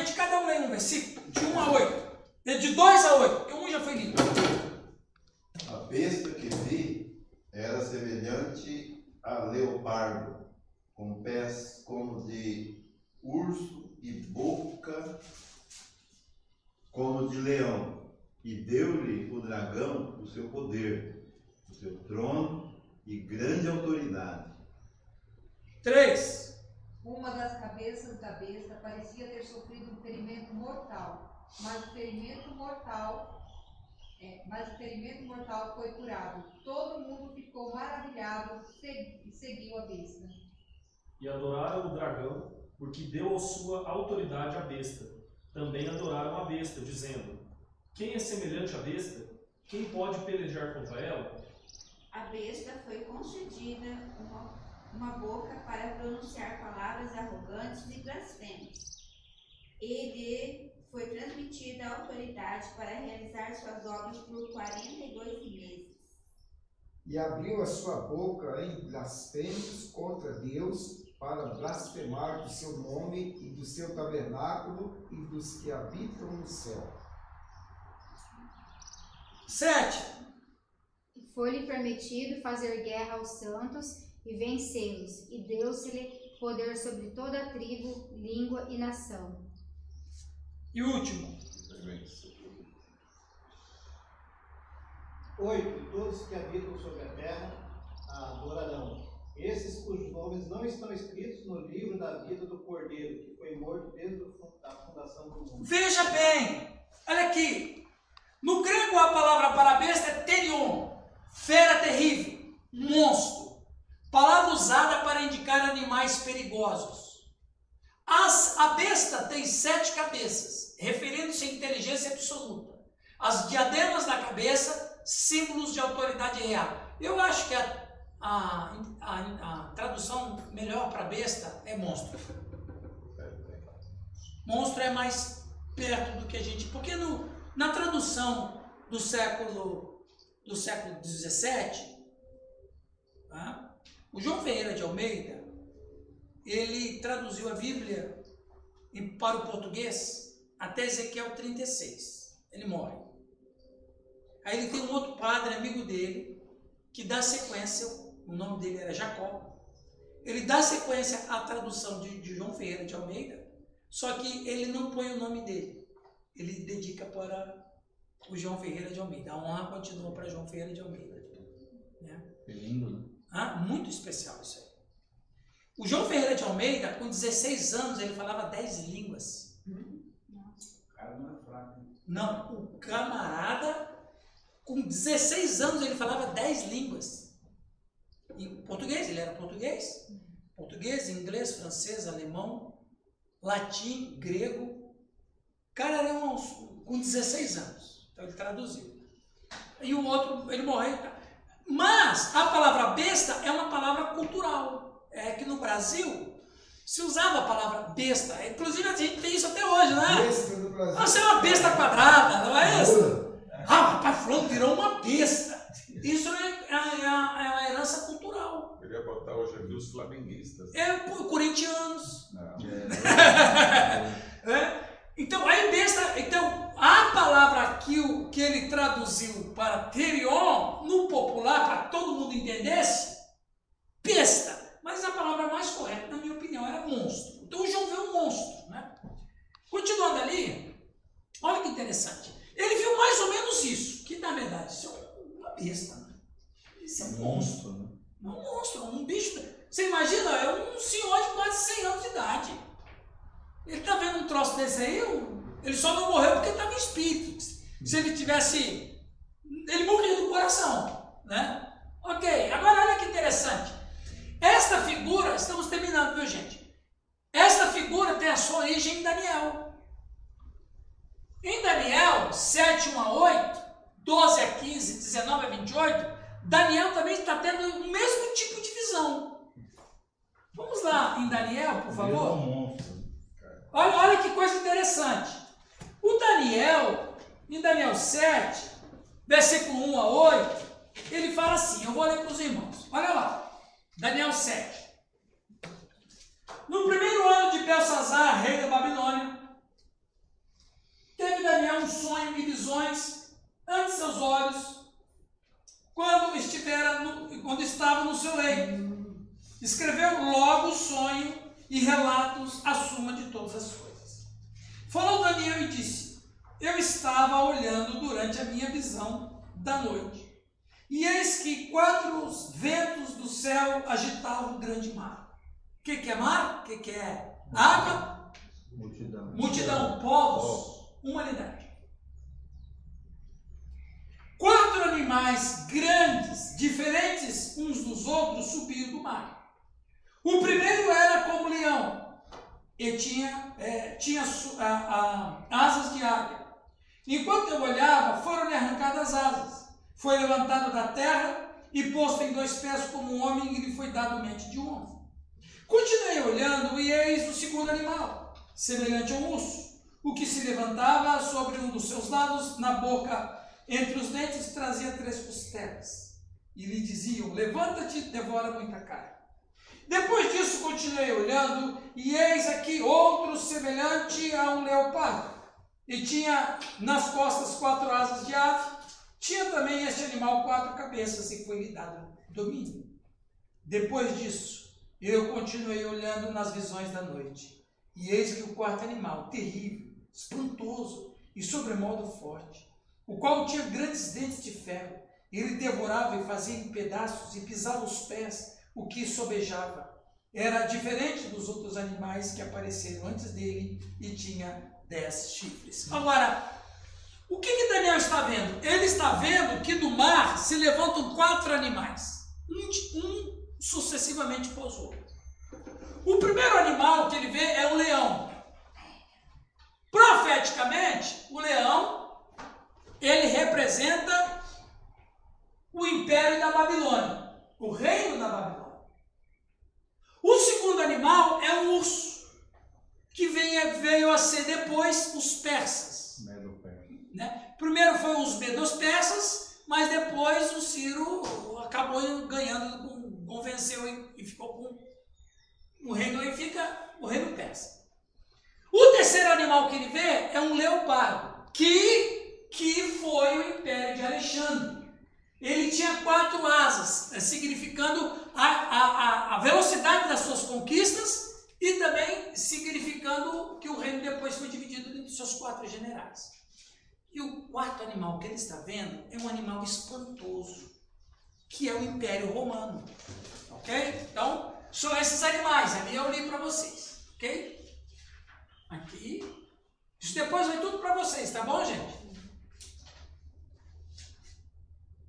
Rapidamente, cada um lê um versículo, de 1 a 8. De 2 a 8, porque um já foi lido. A besta que vi era semelhante a leopardo, com pés como de urso e boca como de leão. E deu-lhe o dragão o seu poder, o seu trono e grande autoridade. 3. Uma das cabeças da besta parecia ter sofrido um ferimento mortal, mas o ferimento mortal, é, mas o ferimento mortal foi curado. Todo mundo ficou maravilhado e seguiu a besta. E adoraram o dragão, porque deu a sua autoridade à besta. Também adoraram a besta, dizendo: Quem é semelhante à besta? Quem pode pelejar contra ela? A besta foi concedida uma, uma boca para pronunciar palavras arrogantes e blasfemas. E lhe foi transmitida a autoridade para realizar suas obras por 42 meses. E abriu a sua boca em blasfêmios contra Deus para blasfemar do seu nome e do seu tabernáculo e dos que habitam no céu. 7. Foi-lhe permitido fazer guerra aos santos e vencê-los, e deu-se-lhe poder sobre toda a tribo, língua e nação. E último. Oito. Todos que habitam sobre a terra a adorarão. Esses cujos nomes não estão escritos no livro da vida do Cordeiro, que foi morto desde a fundação do mundo. Veja bem, olha aqui. No grego a palavra para besta é terion, fera terrível, monstro. Palavra usada para indicar animais perigosos. As, a besta tem sete cabeças, referindo-se à inteligência absoluta. As diademas na cabeça, símbolos de autoridade real. Eu acho que a a, a, a tradução melhor para besta é monstro. Monstro é mais perto do que a gente. Porque no, na tradução do século do século 17, tá? O João Ferreira de Almeida ele traduziu a Bíblia para o português até Ezequiel 36. Ele morre. Aí ele tem um outro padre, amigo dele, que dá sequência o nome dele era Jacó. Ele dá sequência à tradução de, de João Ferreira de Almeida, só que ele não põe o nome dele. Ele dedica para o João Ferreira de Almeida. A honra continua para João Ferreira de Almeida. Né? É lindo, né? Ah, muito especial isso aí. O João Ferreira de Almeida, com 16 anos, ele falava 10 línguas. O cara não é fraco. Não, o camarada, com 16 anos, ele falava 10 línguas. Em português, ele era português. Português, inglês, francês, alemão, latim, grego. O cara era um, com 16 anos. Então ele traduziu. E o outro, ele morreu. Mas a palavra besta é uma palavra cultural. É que no Brasil se usava a palavra besta. Inclusive a gente tem isso até hoje, né? Besta do Brasil. Você é uma besta quadrada, não é isso? Ah, papai fulano virou uma besta. Isso é, é, é, é uma herança cultural. Eu ia botar hoje aqui os flamenguistas. É, por corintianos. Não. É. Então, aí besta, então, a palavra o, que ele traduziu para terion, no popular, para todo mundo entendesse, besta. Mas a palavra mais correta, na minha opinião, era monstro. Então o João vê um monstro. Né? Continuando ali, olha que interessante. Ele viu mais ou menos isso, que na verdade isso é uma besta. Né? Isso é um monstro. Né? É um monstro, um bicho. Você imagina, é um senhor de quase 100 anos de idade. Ele está vendo um troço desse aí, ele só não morreu porque estava em espírito. Se ele tivesse. Ele morria do coração. Né? Ok, agora olha que interessante. Esta figura, estamos terminando, viu gente? Esta figura tem a sua origem em Daniel. Em Daniel 7, 1 a 8, 12 a 15, 19 a 28, Daniel também está tendo o mesmo tipo de visão. Vamos lá em Daniel, por favor. Olha, olha que coisa interessante. O Daniel, em Daniel 7, versículo 1 a 8, ele fala assim, eu vou ler para os irmãos. Olha lá, Daniel 7. No primeiro ano de Belsazar, rei da Babilônia, teve Daniel um sonho e visões ante seus olhos, quando, estivera no, quando estava no seu leito. Escreveu logo o sonho e relatos a suma de todas as coisas. Falou Daniel e disse: Eu estava olhando durante a minha visão da noite, e eis que quatro ventos do céu agitavam o grande mar. O que, que é mar? O que, que é água? Multidão. Multidão, povos, humanidade. Quatro animais grandes, diferentes uns dos outros, subiram do mar. O primeiro era como leão e tinha, é, tinha a, a, asas de águia. Enquanto eu olhava, foram-lhe arrancadas as asas. Foi levantado da terra e posto em dois pés como um homem e lhe foi dado mente de um homem. Continuei olhando e eis o segundo animal, semelhante a um urso, o que se levantava sobre um dos seus lados, na boca, entre os dentes, trazia três costelas. E lhe diziam: Levanta-te devora muita carne. Depois disso, continuei olhando, e eis aqui outro semelhante a um leopardo. E tinha nas costas quatro asas de ave. Tinha também este animal quatro cabeças, e foi-lhe dado domínio. Depois disso, eu continuei olhando nas visões da noite, e eis que o quarto animal, terrível, espantoso e sobremodo forte, o qual tinha grandes dentes de ferro, ele devorava e fazia em pedaços e pisava os pés o que sobejava. Era diferente dos outros animais que apareceram antes dele e tinha dez chifres. Agora, o que, que Daniel está vendo? Ele está vendo que do mar se levantam quatro animais, um, um sucessivamente outro. O primeiro animal que ele vê é o leão. Profeticamente, o leão ele representa o império da Babilônia, o reino da Babilônia. O segundo animal é o urso, que veio, veio a ser depois os persas. Né? Primeiro foi os medos persas, mas depois o Ciro acabou ganhando, convenceu e ficou com o reino, e fica o reino persa. O terceiro animal que ele vê é um leopardo, que, que foi o império de Alexandre. Ele tinha quatro asas, significando a, a, a velocidade das suas conquistas e também significando que o reino depois foi dividido entre seus quatro generais. E o quarto animal que ele está vendo é um animal espantoso, que é o Império Romano. Ok? Então, são esses animais. Ali eu li para vocês. Ok? Aqui. Isso depois vai tudo para vocês, tá bom, gente?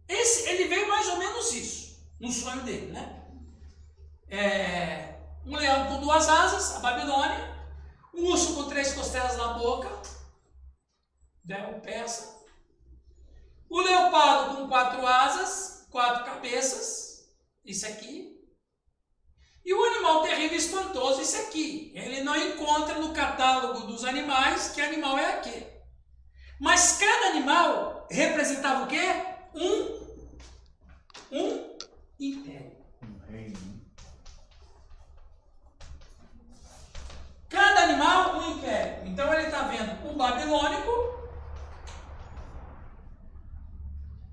Esse, ele veio mais ou menos isso, no sonho dele, né? É, um leão com duas asas, a Babilônia, um urso com três costelas na boca, né, o persa, o leopardo com quatro asas, quatro cabeças, isso aqui, e o animal terrível e espantoso, esse aqui. Ele não encontra no catálogo dos animais que animal é aquele. Mas cada animal representava o quê? um, um império. Um reino. Cada animal, um império. Então ele está vendo o babilônico,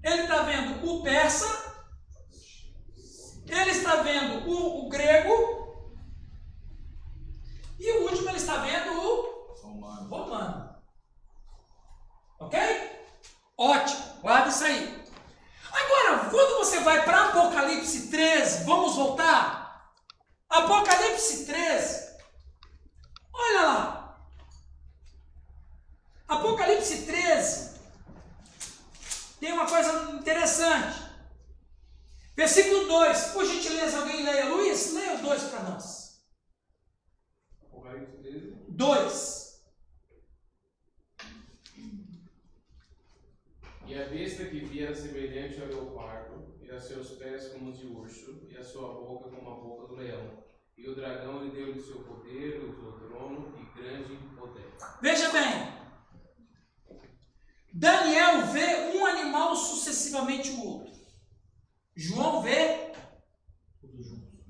ele está vendo o persa, ele está vendo o, o grego, e o último ele está vendo o romano. romano. Ok? Ótimo, guarda isso aí. Agora, quando você vai para Apocalipse 13, vamos voltar? Apocalipse 13, olha lá. Apocalipse 13 tem uma coisa interessante. Versículo 2, por gentileza, alguém leia. Luiz, leia o 2 para nós. Apocalipse 13. 2. E a besta que vi era semelhante ao leopardo, e a seus pés como os de urso, e a sua boca como a boca do leão. E o dragão lhe deu-lhe seu poder, o seu trono e grande poder. Veja bem, Daniel vê um animal sucessivamente o outro. João vê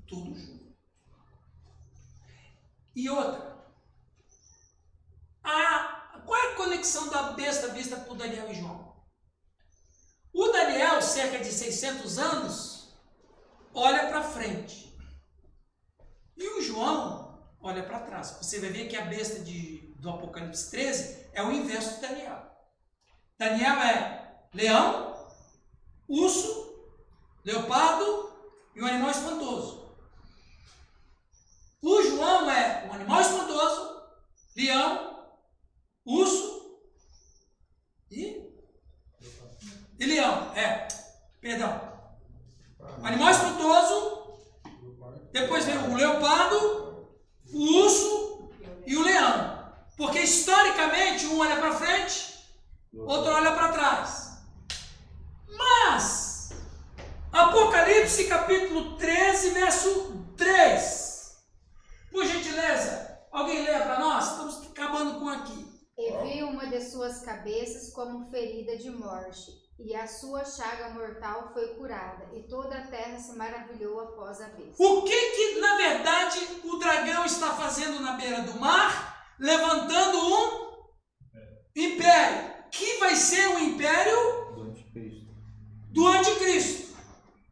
tudo junto. E outra, a, qual é a conexão da besta vista por Daniel e João? Cerca de 600 anos, olha para frente. E o João olha para trás. Você vai ver que a besta de, do Apocalipse 13 é o inverso de Daniel. Daniel é leão, urso, leopardo e um animal espantoso. O João é um animal espantoso, leão, urso e, e leão. É, perdão. Animal espantoso, depois vem o leopardo, o urso e o leão. Porque historicamente um olha para frente, outro olha para trás. Mas, Apocalipse capítulo 13, verso 3. Por gentileza, alguém leia para nós? Estamos acabando com aqui. E viu uma de suas cabeças como ferida de morte, e a sua chaga mortal foi curada, e toda a terra se maravilhou após a besta. O que que, na verdade, o dragão está fazendo na beira do mar? Levantando um império. Que vai ser o império Do anticristo. do anticristo.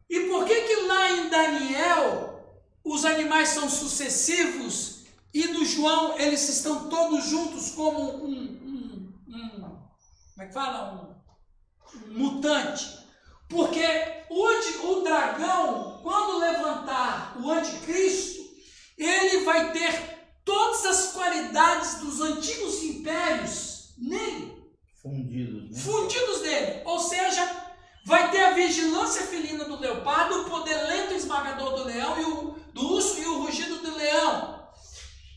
E por que que lá em Daniel os animais são sucessivos e no João eles estão todos juntos como um, um, um como é que fala? Um, um mutante. Porque o, o dragão, quando levantar o anticristo, ele vai ter todas as qualidades dos antigos impérios nele Fundidos, né? fundidos nele. Ou seja, vai ter a vigilância felina do leopardo, o poder lento e esmagador do leão e o do urso e o rugido do leão.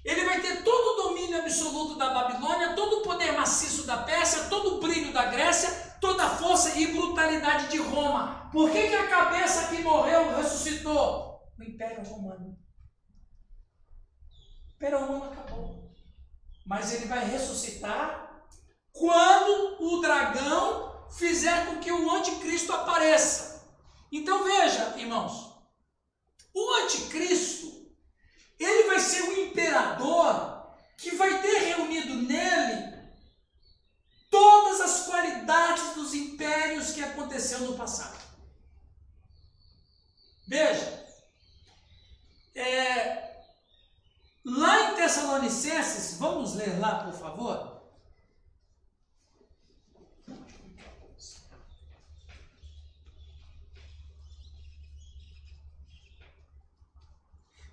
Ele vai ter todo o domínio absoluto da Babilônia, todo o poder maciço da Pérsia, todo o brilho da Grécia, toda a força e brutalidade de Roma. Por que, que a cabeça que morreu ressuscitou? O Império Romano. O Império Romano acabou. Mas ele vai ressuscitar quando o dragão fizer com que o anticristo apareça. Então veja, irmãos, o anticristo, ele vai ser o imperador que vai ter reunido nele todas as qualidades dos impérios que aconteceu no passado. Veja, é, lá em Tessalonicenses, vamos ler lá, por favor?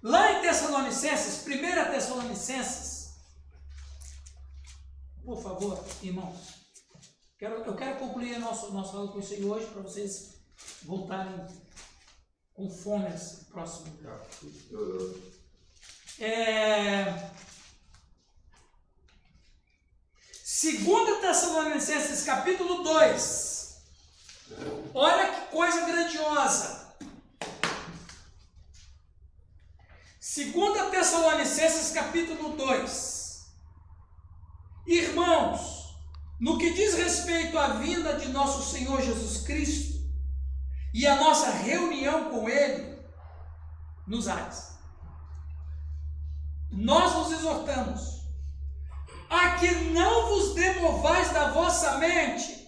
Lá em Tessalonicenses, 1 Tessalonicenses, por favor, irmãos, quero, eu quero concluir nosso, nosso aula com isso aí hoje para vocês voltarem com fome esse próximo. É, Segunda Tessalonicenses capítulo 2. Olha que coisa grandiosa. Segunda Tessalonicenses capítulo 2. Irmãos, no que diz respeito à vinda de nosso Senhor Jesus Cristo e a nossa reunião com Ele nos ares, nós vos exortamos a que não vos demovais da vossa mente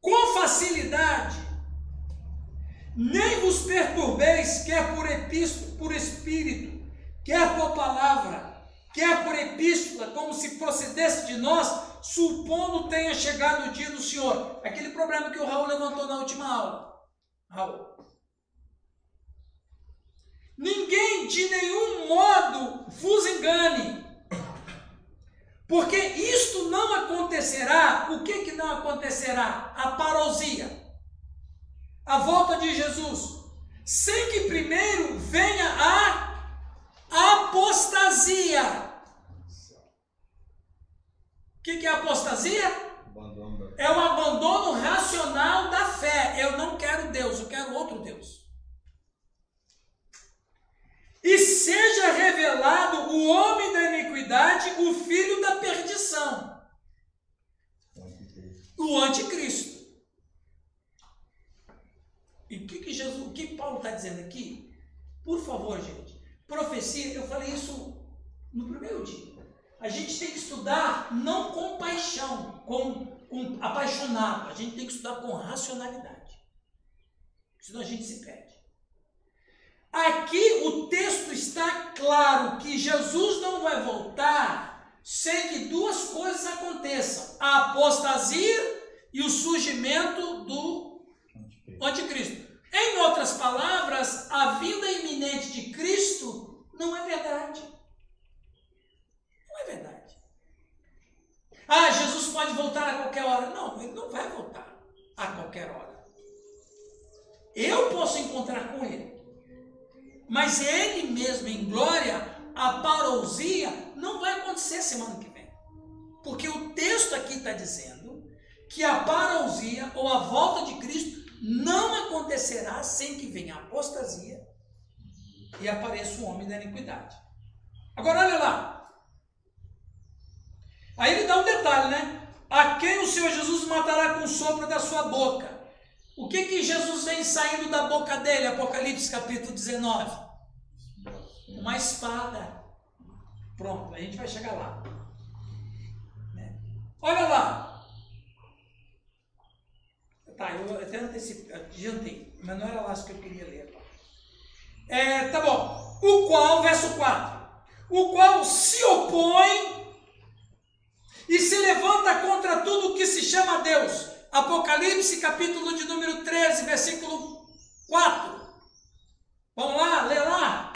com facilidade, nem vos perturbeis, quer por epístola, por espírito, quer por palavra, quer por epístola, como se procedesse de nós, supondo tenha chegado o dia do Senhor. Aquele problema que o Raul levantou na última aula. Raul. Ninguém de nenhum modo vos engane, porque isto não acontecerá. O que, que não acontecerá? A parousia, a volta de Jesus, sem que primeiro venha a apostasia. O que, que é apostasia? É o abandono racional da fé. Eu não quero Deus, eu quero outro Deus. E seja revelado o homem da iniquidade, o filho da perdição, o anticristo. Paulo está dizendo aqui? Por favor, gente. Profecia, eu falei isso no primeiro dia. A gente tem que estudar não com paixão, com, com apaixonado. A gente tem que estudar com racionalidade. Senão a gente se perde. Aqui o texto está claro que Jesus não vai voltar sem que duas coisas aconteçam: a apostasia e o surgimento do anticristo. Em outras palavras, a vinda iminente de Cristo não é verdade. Não é verdade. Ah, Jesus pode voltar a qualquer hora. Não, ele não vai voltar a qualquer hora. Eu posso encontrar com ele. Mas ele mesmo em glória, a parousia, não vai acontecer semana que vem. Porque o texto aqui está dizendo que a parousia ou a volta de Cristo não acontecerá sem que venha a apostasia e apareça o homem da iniquidade. Agora olha lá. Aí ele dá um detalhe, né? A quem o Senhor Jesus matará com o sopro da sua boca. O que que Jesus vem saindo da boca dele? Apocalipse capítulo 19. Uma espada. Pronto, a gente vai chegar lá. Né? Olha lá. Tá, eu até antecipei, adiantei, mas não era lá isso que eu queria ler. É, tá bom. O qual, verso 4. O qual se opõe e se levanta contra tudo que se chama Deus. Apocalipse, capítulo de número 13, versículo 4. Vamos lá, lê lá.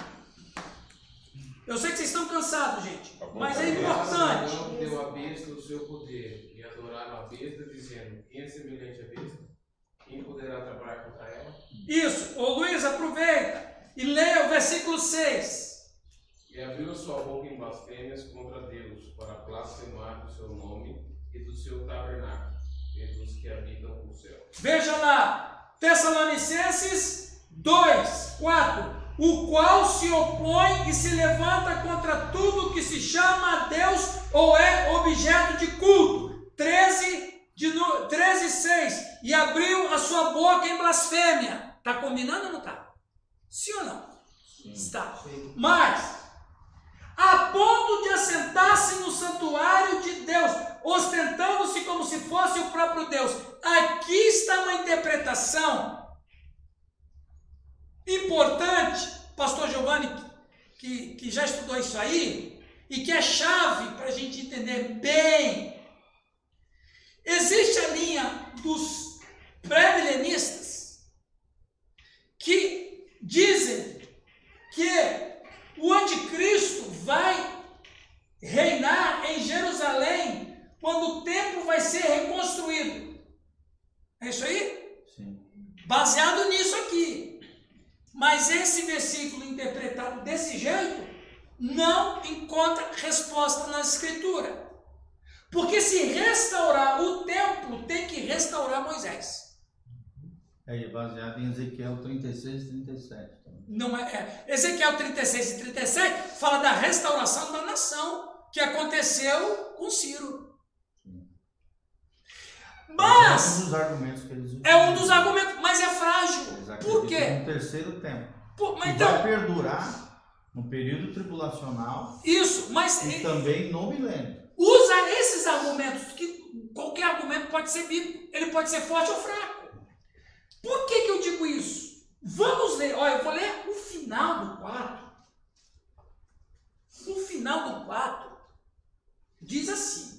Eu sei que vocês estão cansados, gente, mas é importante. deu a besta o seu poder e adoraram a besta, dizendo: Quem é semelhante à besta? Quem poderá trabalhar contra ela? Isso. Ô Luiz, aproveita e leia o versículo 6. E abriu sua boca em blasfêmias contra Deus, para blasfemar do seu nome e do seu tabernáculo, entre os que habitam o céu. Veja lá, Tessalonicenses 2, 4. O qual se opõe e se levanta contra tudo que se chama Deus ou é objeto de culto. 13, de 13, 6. E abriu a sua boca em blasfêmia. Está combinando ou não está? Sim ou não? Sim. Está. Mas, a ponto de assentar-se no santuário de Deus, ostentando-se como se fosse o próprio Deus. Aqui está uma interpretação importante, pastor Giovanni, que, que já estudou isso aí, e que é chave para a gente entender bem Existe a linha dos pré-milenistas que dizem que o anticristo vai reinar em Jerusalém quando o templo vai ser reconstruído. É isso aí? Sim. Baseado nisso aqui. Mas esse versículo interpretado desse jeito não encontra resposta na escritura. Porque se restaurar o templo, tem que restaurar Moisés. É baseado em Ezequiel 36 e 37. Também. Não é, é, Ezequiel 36 e 37 fala da restauração da nação que aconteceu com Ciro. Mas é um dos argumentos que eles É um dos argumentos, mas é frágil. Por quê? No terceiro tempo. Por, mas então, vai perdurar no período tribulacional. Isso, mas e também no milênio usa esses argumentos, que qualquer argumento pode ser bíblico, ele pode ser forte ou fraco. Por que, que eu digo isso? Vamos ler, olha, eu vou ler o final do 4. O final do 4 diz assim: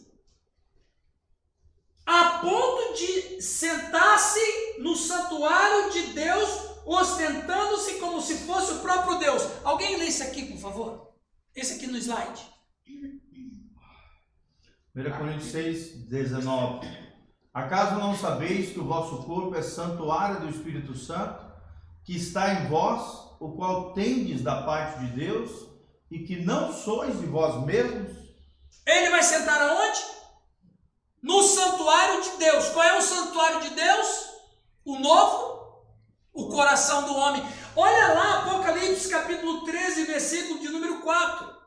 a ponto de sentar-se no santuário de Deus, ostentando-se como se fosse o próprio Deus. Alguém lê isso aqui, por favor? Esse aqui no slide. 1 Coríntios 6, 19. Acaso não sabeis que o vosso corpo é santuário do Espírito Santo, que está em vós, o qual tendes da parte de Deus, e que não sois de vós mesmos? Ele vai sentar aonde? No santuário de Deus. Qual é o santuário de Deus? O novo? O coração do homem. Olha lá, Apocalipse capítulo 13, versículo de número 4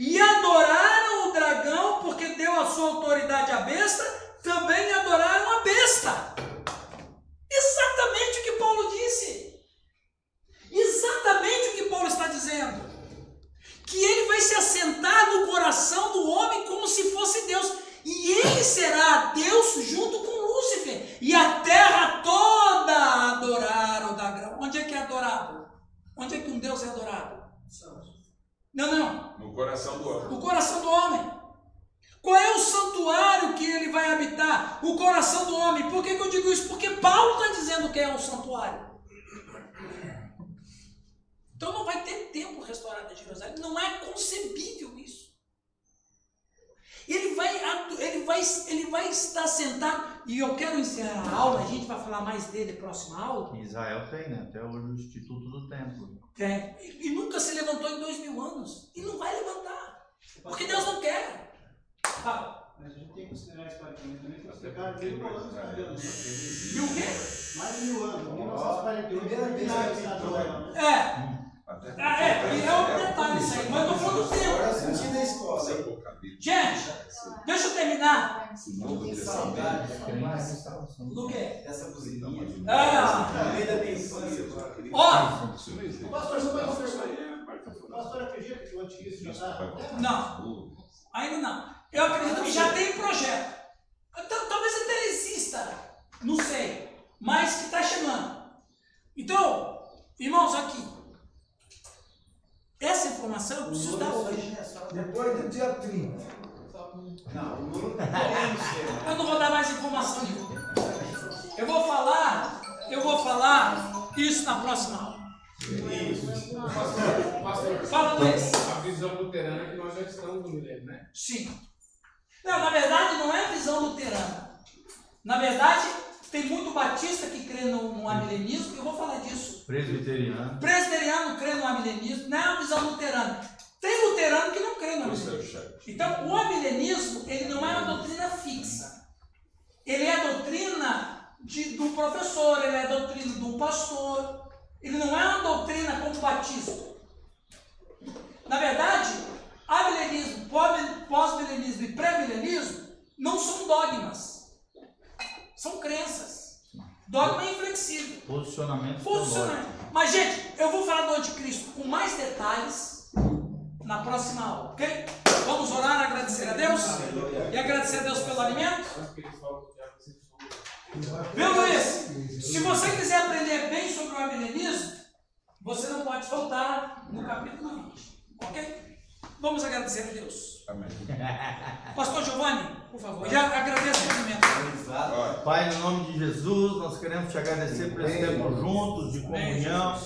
e adoraram o dragão, porque deu a sua autoridade à besta, também adoraram a besta. Exatamente o que Paulo disse. Exatamente o que Paulo está dizendo. Que ele vai se assentar no coração do homem como se fosse Deus. E ele será Deus junto com Lúcifer. E a terra toda adorar o dragão. Onde é que é adorado? Onde é que um Deus é adorado? Não, não. No coração do homem. No coração do homem. Qual é o santuário que ele vai habitar? O coração do homem. Por que, que eu digo isso? Porque Paulo está dizendo que é um santuário. Então não vai ter tempo restaurado em Jerusalém. Não é concebível isso. Ele vai, ele, vai, ele vai estar sentado. E eu quero encerrar a aula, a gente vai falar mais dele na próxima aula. Israel tem, né? Até hoje o Instituto do Templo. Tem. E, e nunca se levantou em dois mil anos. E não vai levantar. Porque Deus não quer. Ah, mas a gente tem que considerar historicamente também que eles ficaram mil anos. E o quê? Mais de mil anos. 1941. Primeira vez que né? É. Ah, é, e é um detalhe isso aí, mas eu tô falando do tempo. Gente, deixa eu terminar. Do quê? Essa buzininha. Ah! Ainda tem Ó! Pastor, você vai confessar aí? Pastor, acredita que o anticristo já está? Não, ainda não. Eu acredito que já tem projeto. Então, talvez até exista, não sei, mas que está chegando. Então, irmãos, aqui. Essa informação eu preciso dar hoje. Depois do dia 30. Não, o Lula Eu não vou dar mais informação nenhuma. Eu vou falar, eu vou falar isso na próxima aula. Pastor, Fala, Luiz. A visão luterana é que nós já estamos no milênio, né? Sim. Não, na verdade não é visão luterana. Na verdade, tem muito batista que crê no, no amilenismo, eu vou falar disso. Presbiteriano. Presbiteriano crê no amilenismo, não é uma visão luterana. Tem luterano que não crê no amilenismo. Então, o amilenismo, ele não é uma doutrina fixa. Ele é a doutrina de, do professor, ele é a doutrina do pastor. Ele não é uma doutrina como o batismo. Na verdade, amilenismo, pós-milenismo e pré-milenismo não são dogmas. São crenças. Dogma é inflexível. Posicionamento. Posicionamento. Mas, gente, eu vou falar do anticristo com mais detalhes na próxima aula, ok? Vamos orar, agradecer a Deus e agradecer a Deus pelo alimento. Viu, Luiz? Se você quiser aprender bem sobre o amilenismo, você não pode faltar no capítulo 20, ok? Vamos agradecer a Deus. Amém. Pastor Giovanni, por favor, já agradeço o alimento. Pai, no nome de Jesus, nós queremos te agradecer por esse tempo juntos, de comunhão,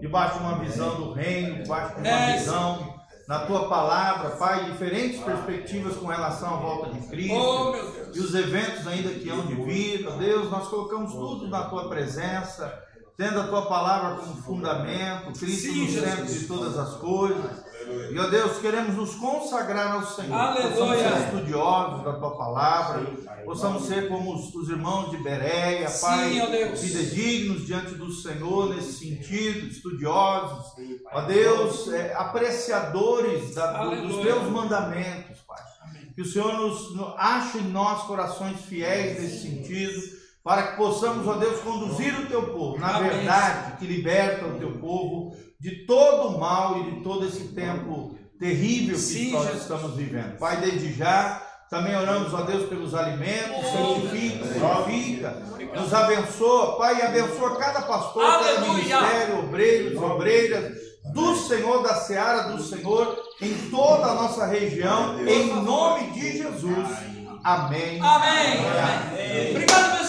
debaixo de uma visão do reino, debaixo de uma visão na tua palavra, Pai, diferentes perspectivas com relação à volta de Cristo Oh, e os eventos ainda que hão de vir. Deus, nós colocamos tudo na tua presença, tendo a tua palavra como fundamento, Cristo Sim, no centro de todas as coisas. E, ó Deus, queremos nos consagrar ao Senhor. Aleluia. Possamos ser estudiosos da tua palavra. Possamos ser como os, os irmãos de Bereia, Sim, Pai, ó Deus. fidedignos diante do Senhor nesse sentido, estudiosos. Ó Deus, é, apreciadores da- do- dos Aleluia. teus mandamentos, Pai. Que o Senhor nos, no- ache em nós corações fiéis nesse sentido, para que possamos, ó Deus, conduzir o teu povo na Amém. verdade que liberta o teu povo de todo o mal e de todo esse tempo terrível que Sim, nós Jesus. estamos vivendo. Pai, desde já, também oramos, ó Deus, pelos alimentos, Oh, santifica, santifica, nos abençoa, Pai, e abençoa cada pastor, cada Aleluia. ministério, obreiros, obreiras, do Senhor, da seara do Senhor, em toda a nossa região, em nome de Jesus. Amém. Amém. Amém. Obrigado, meus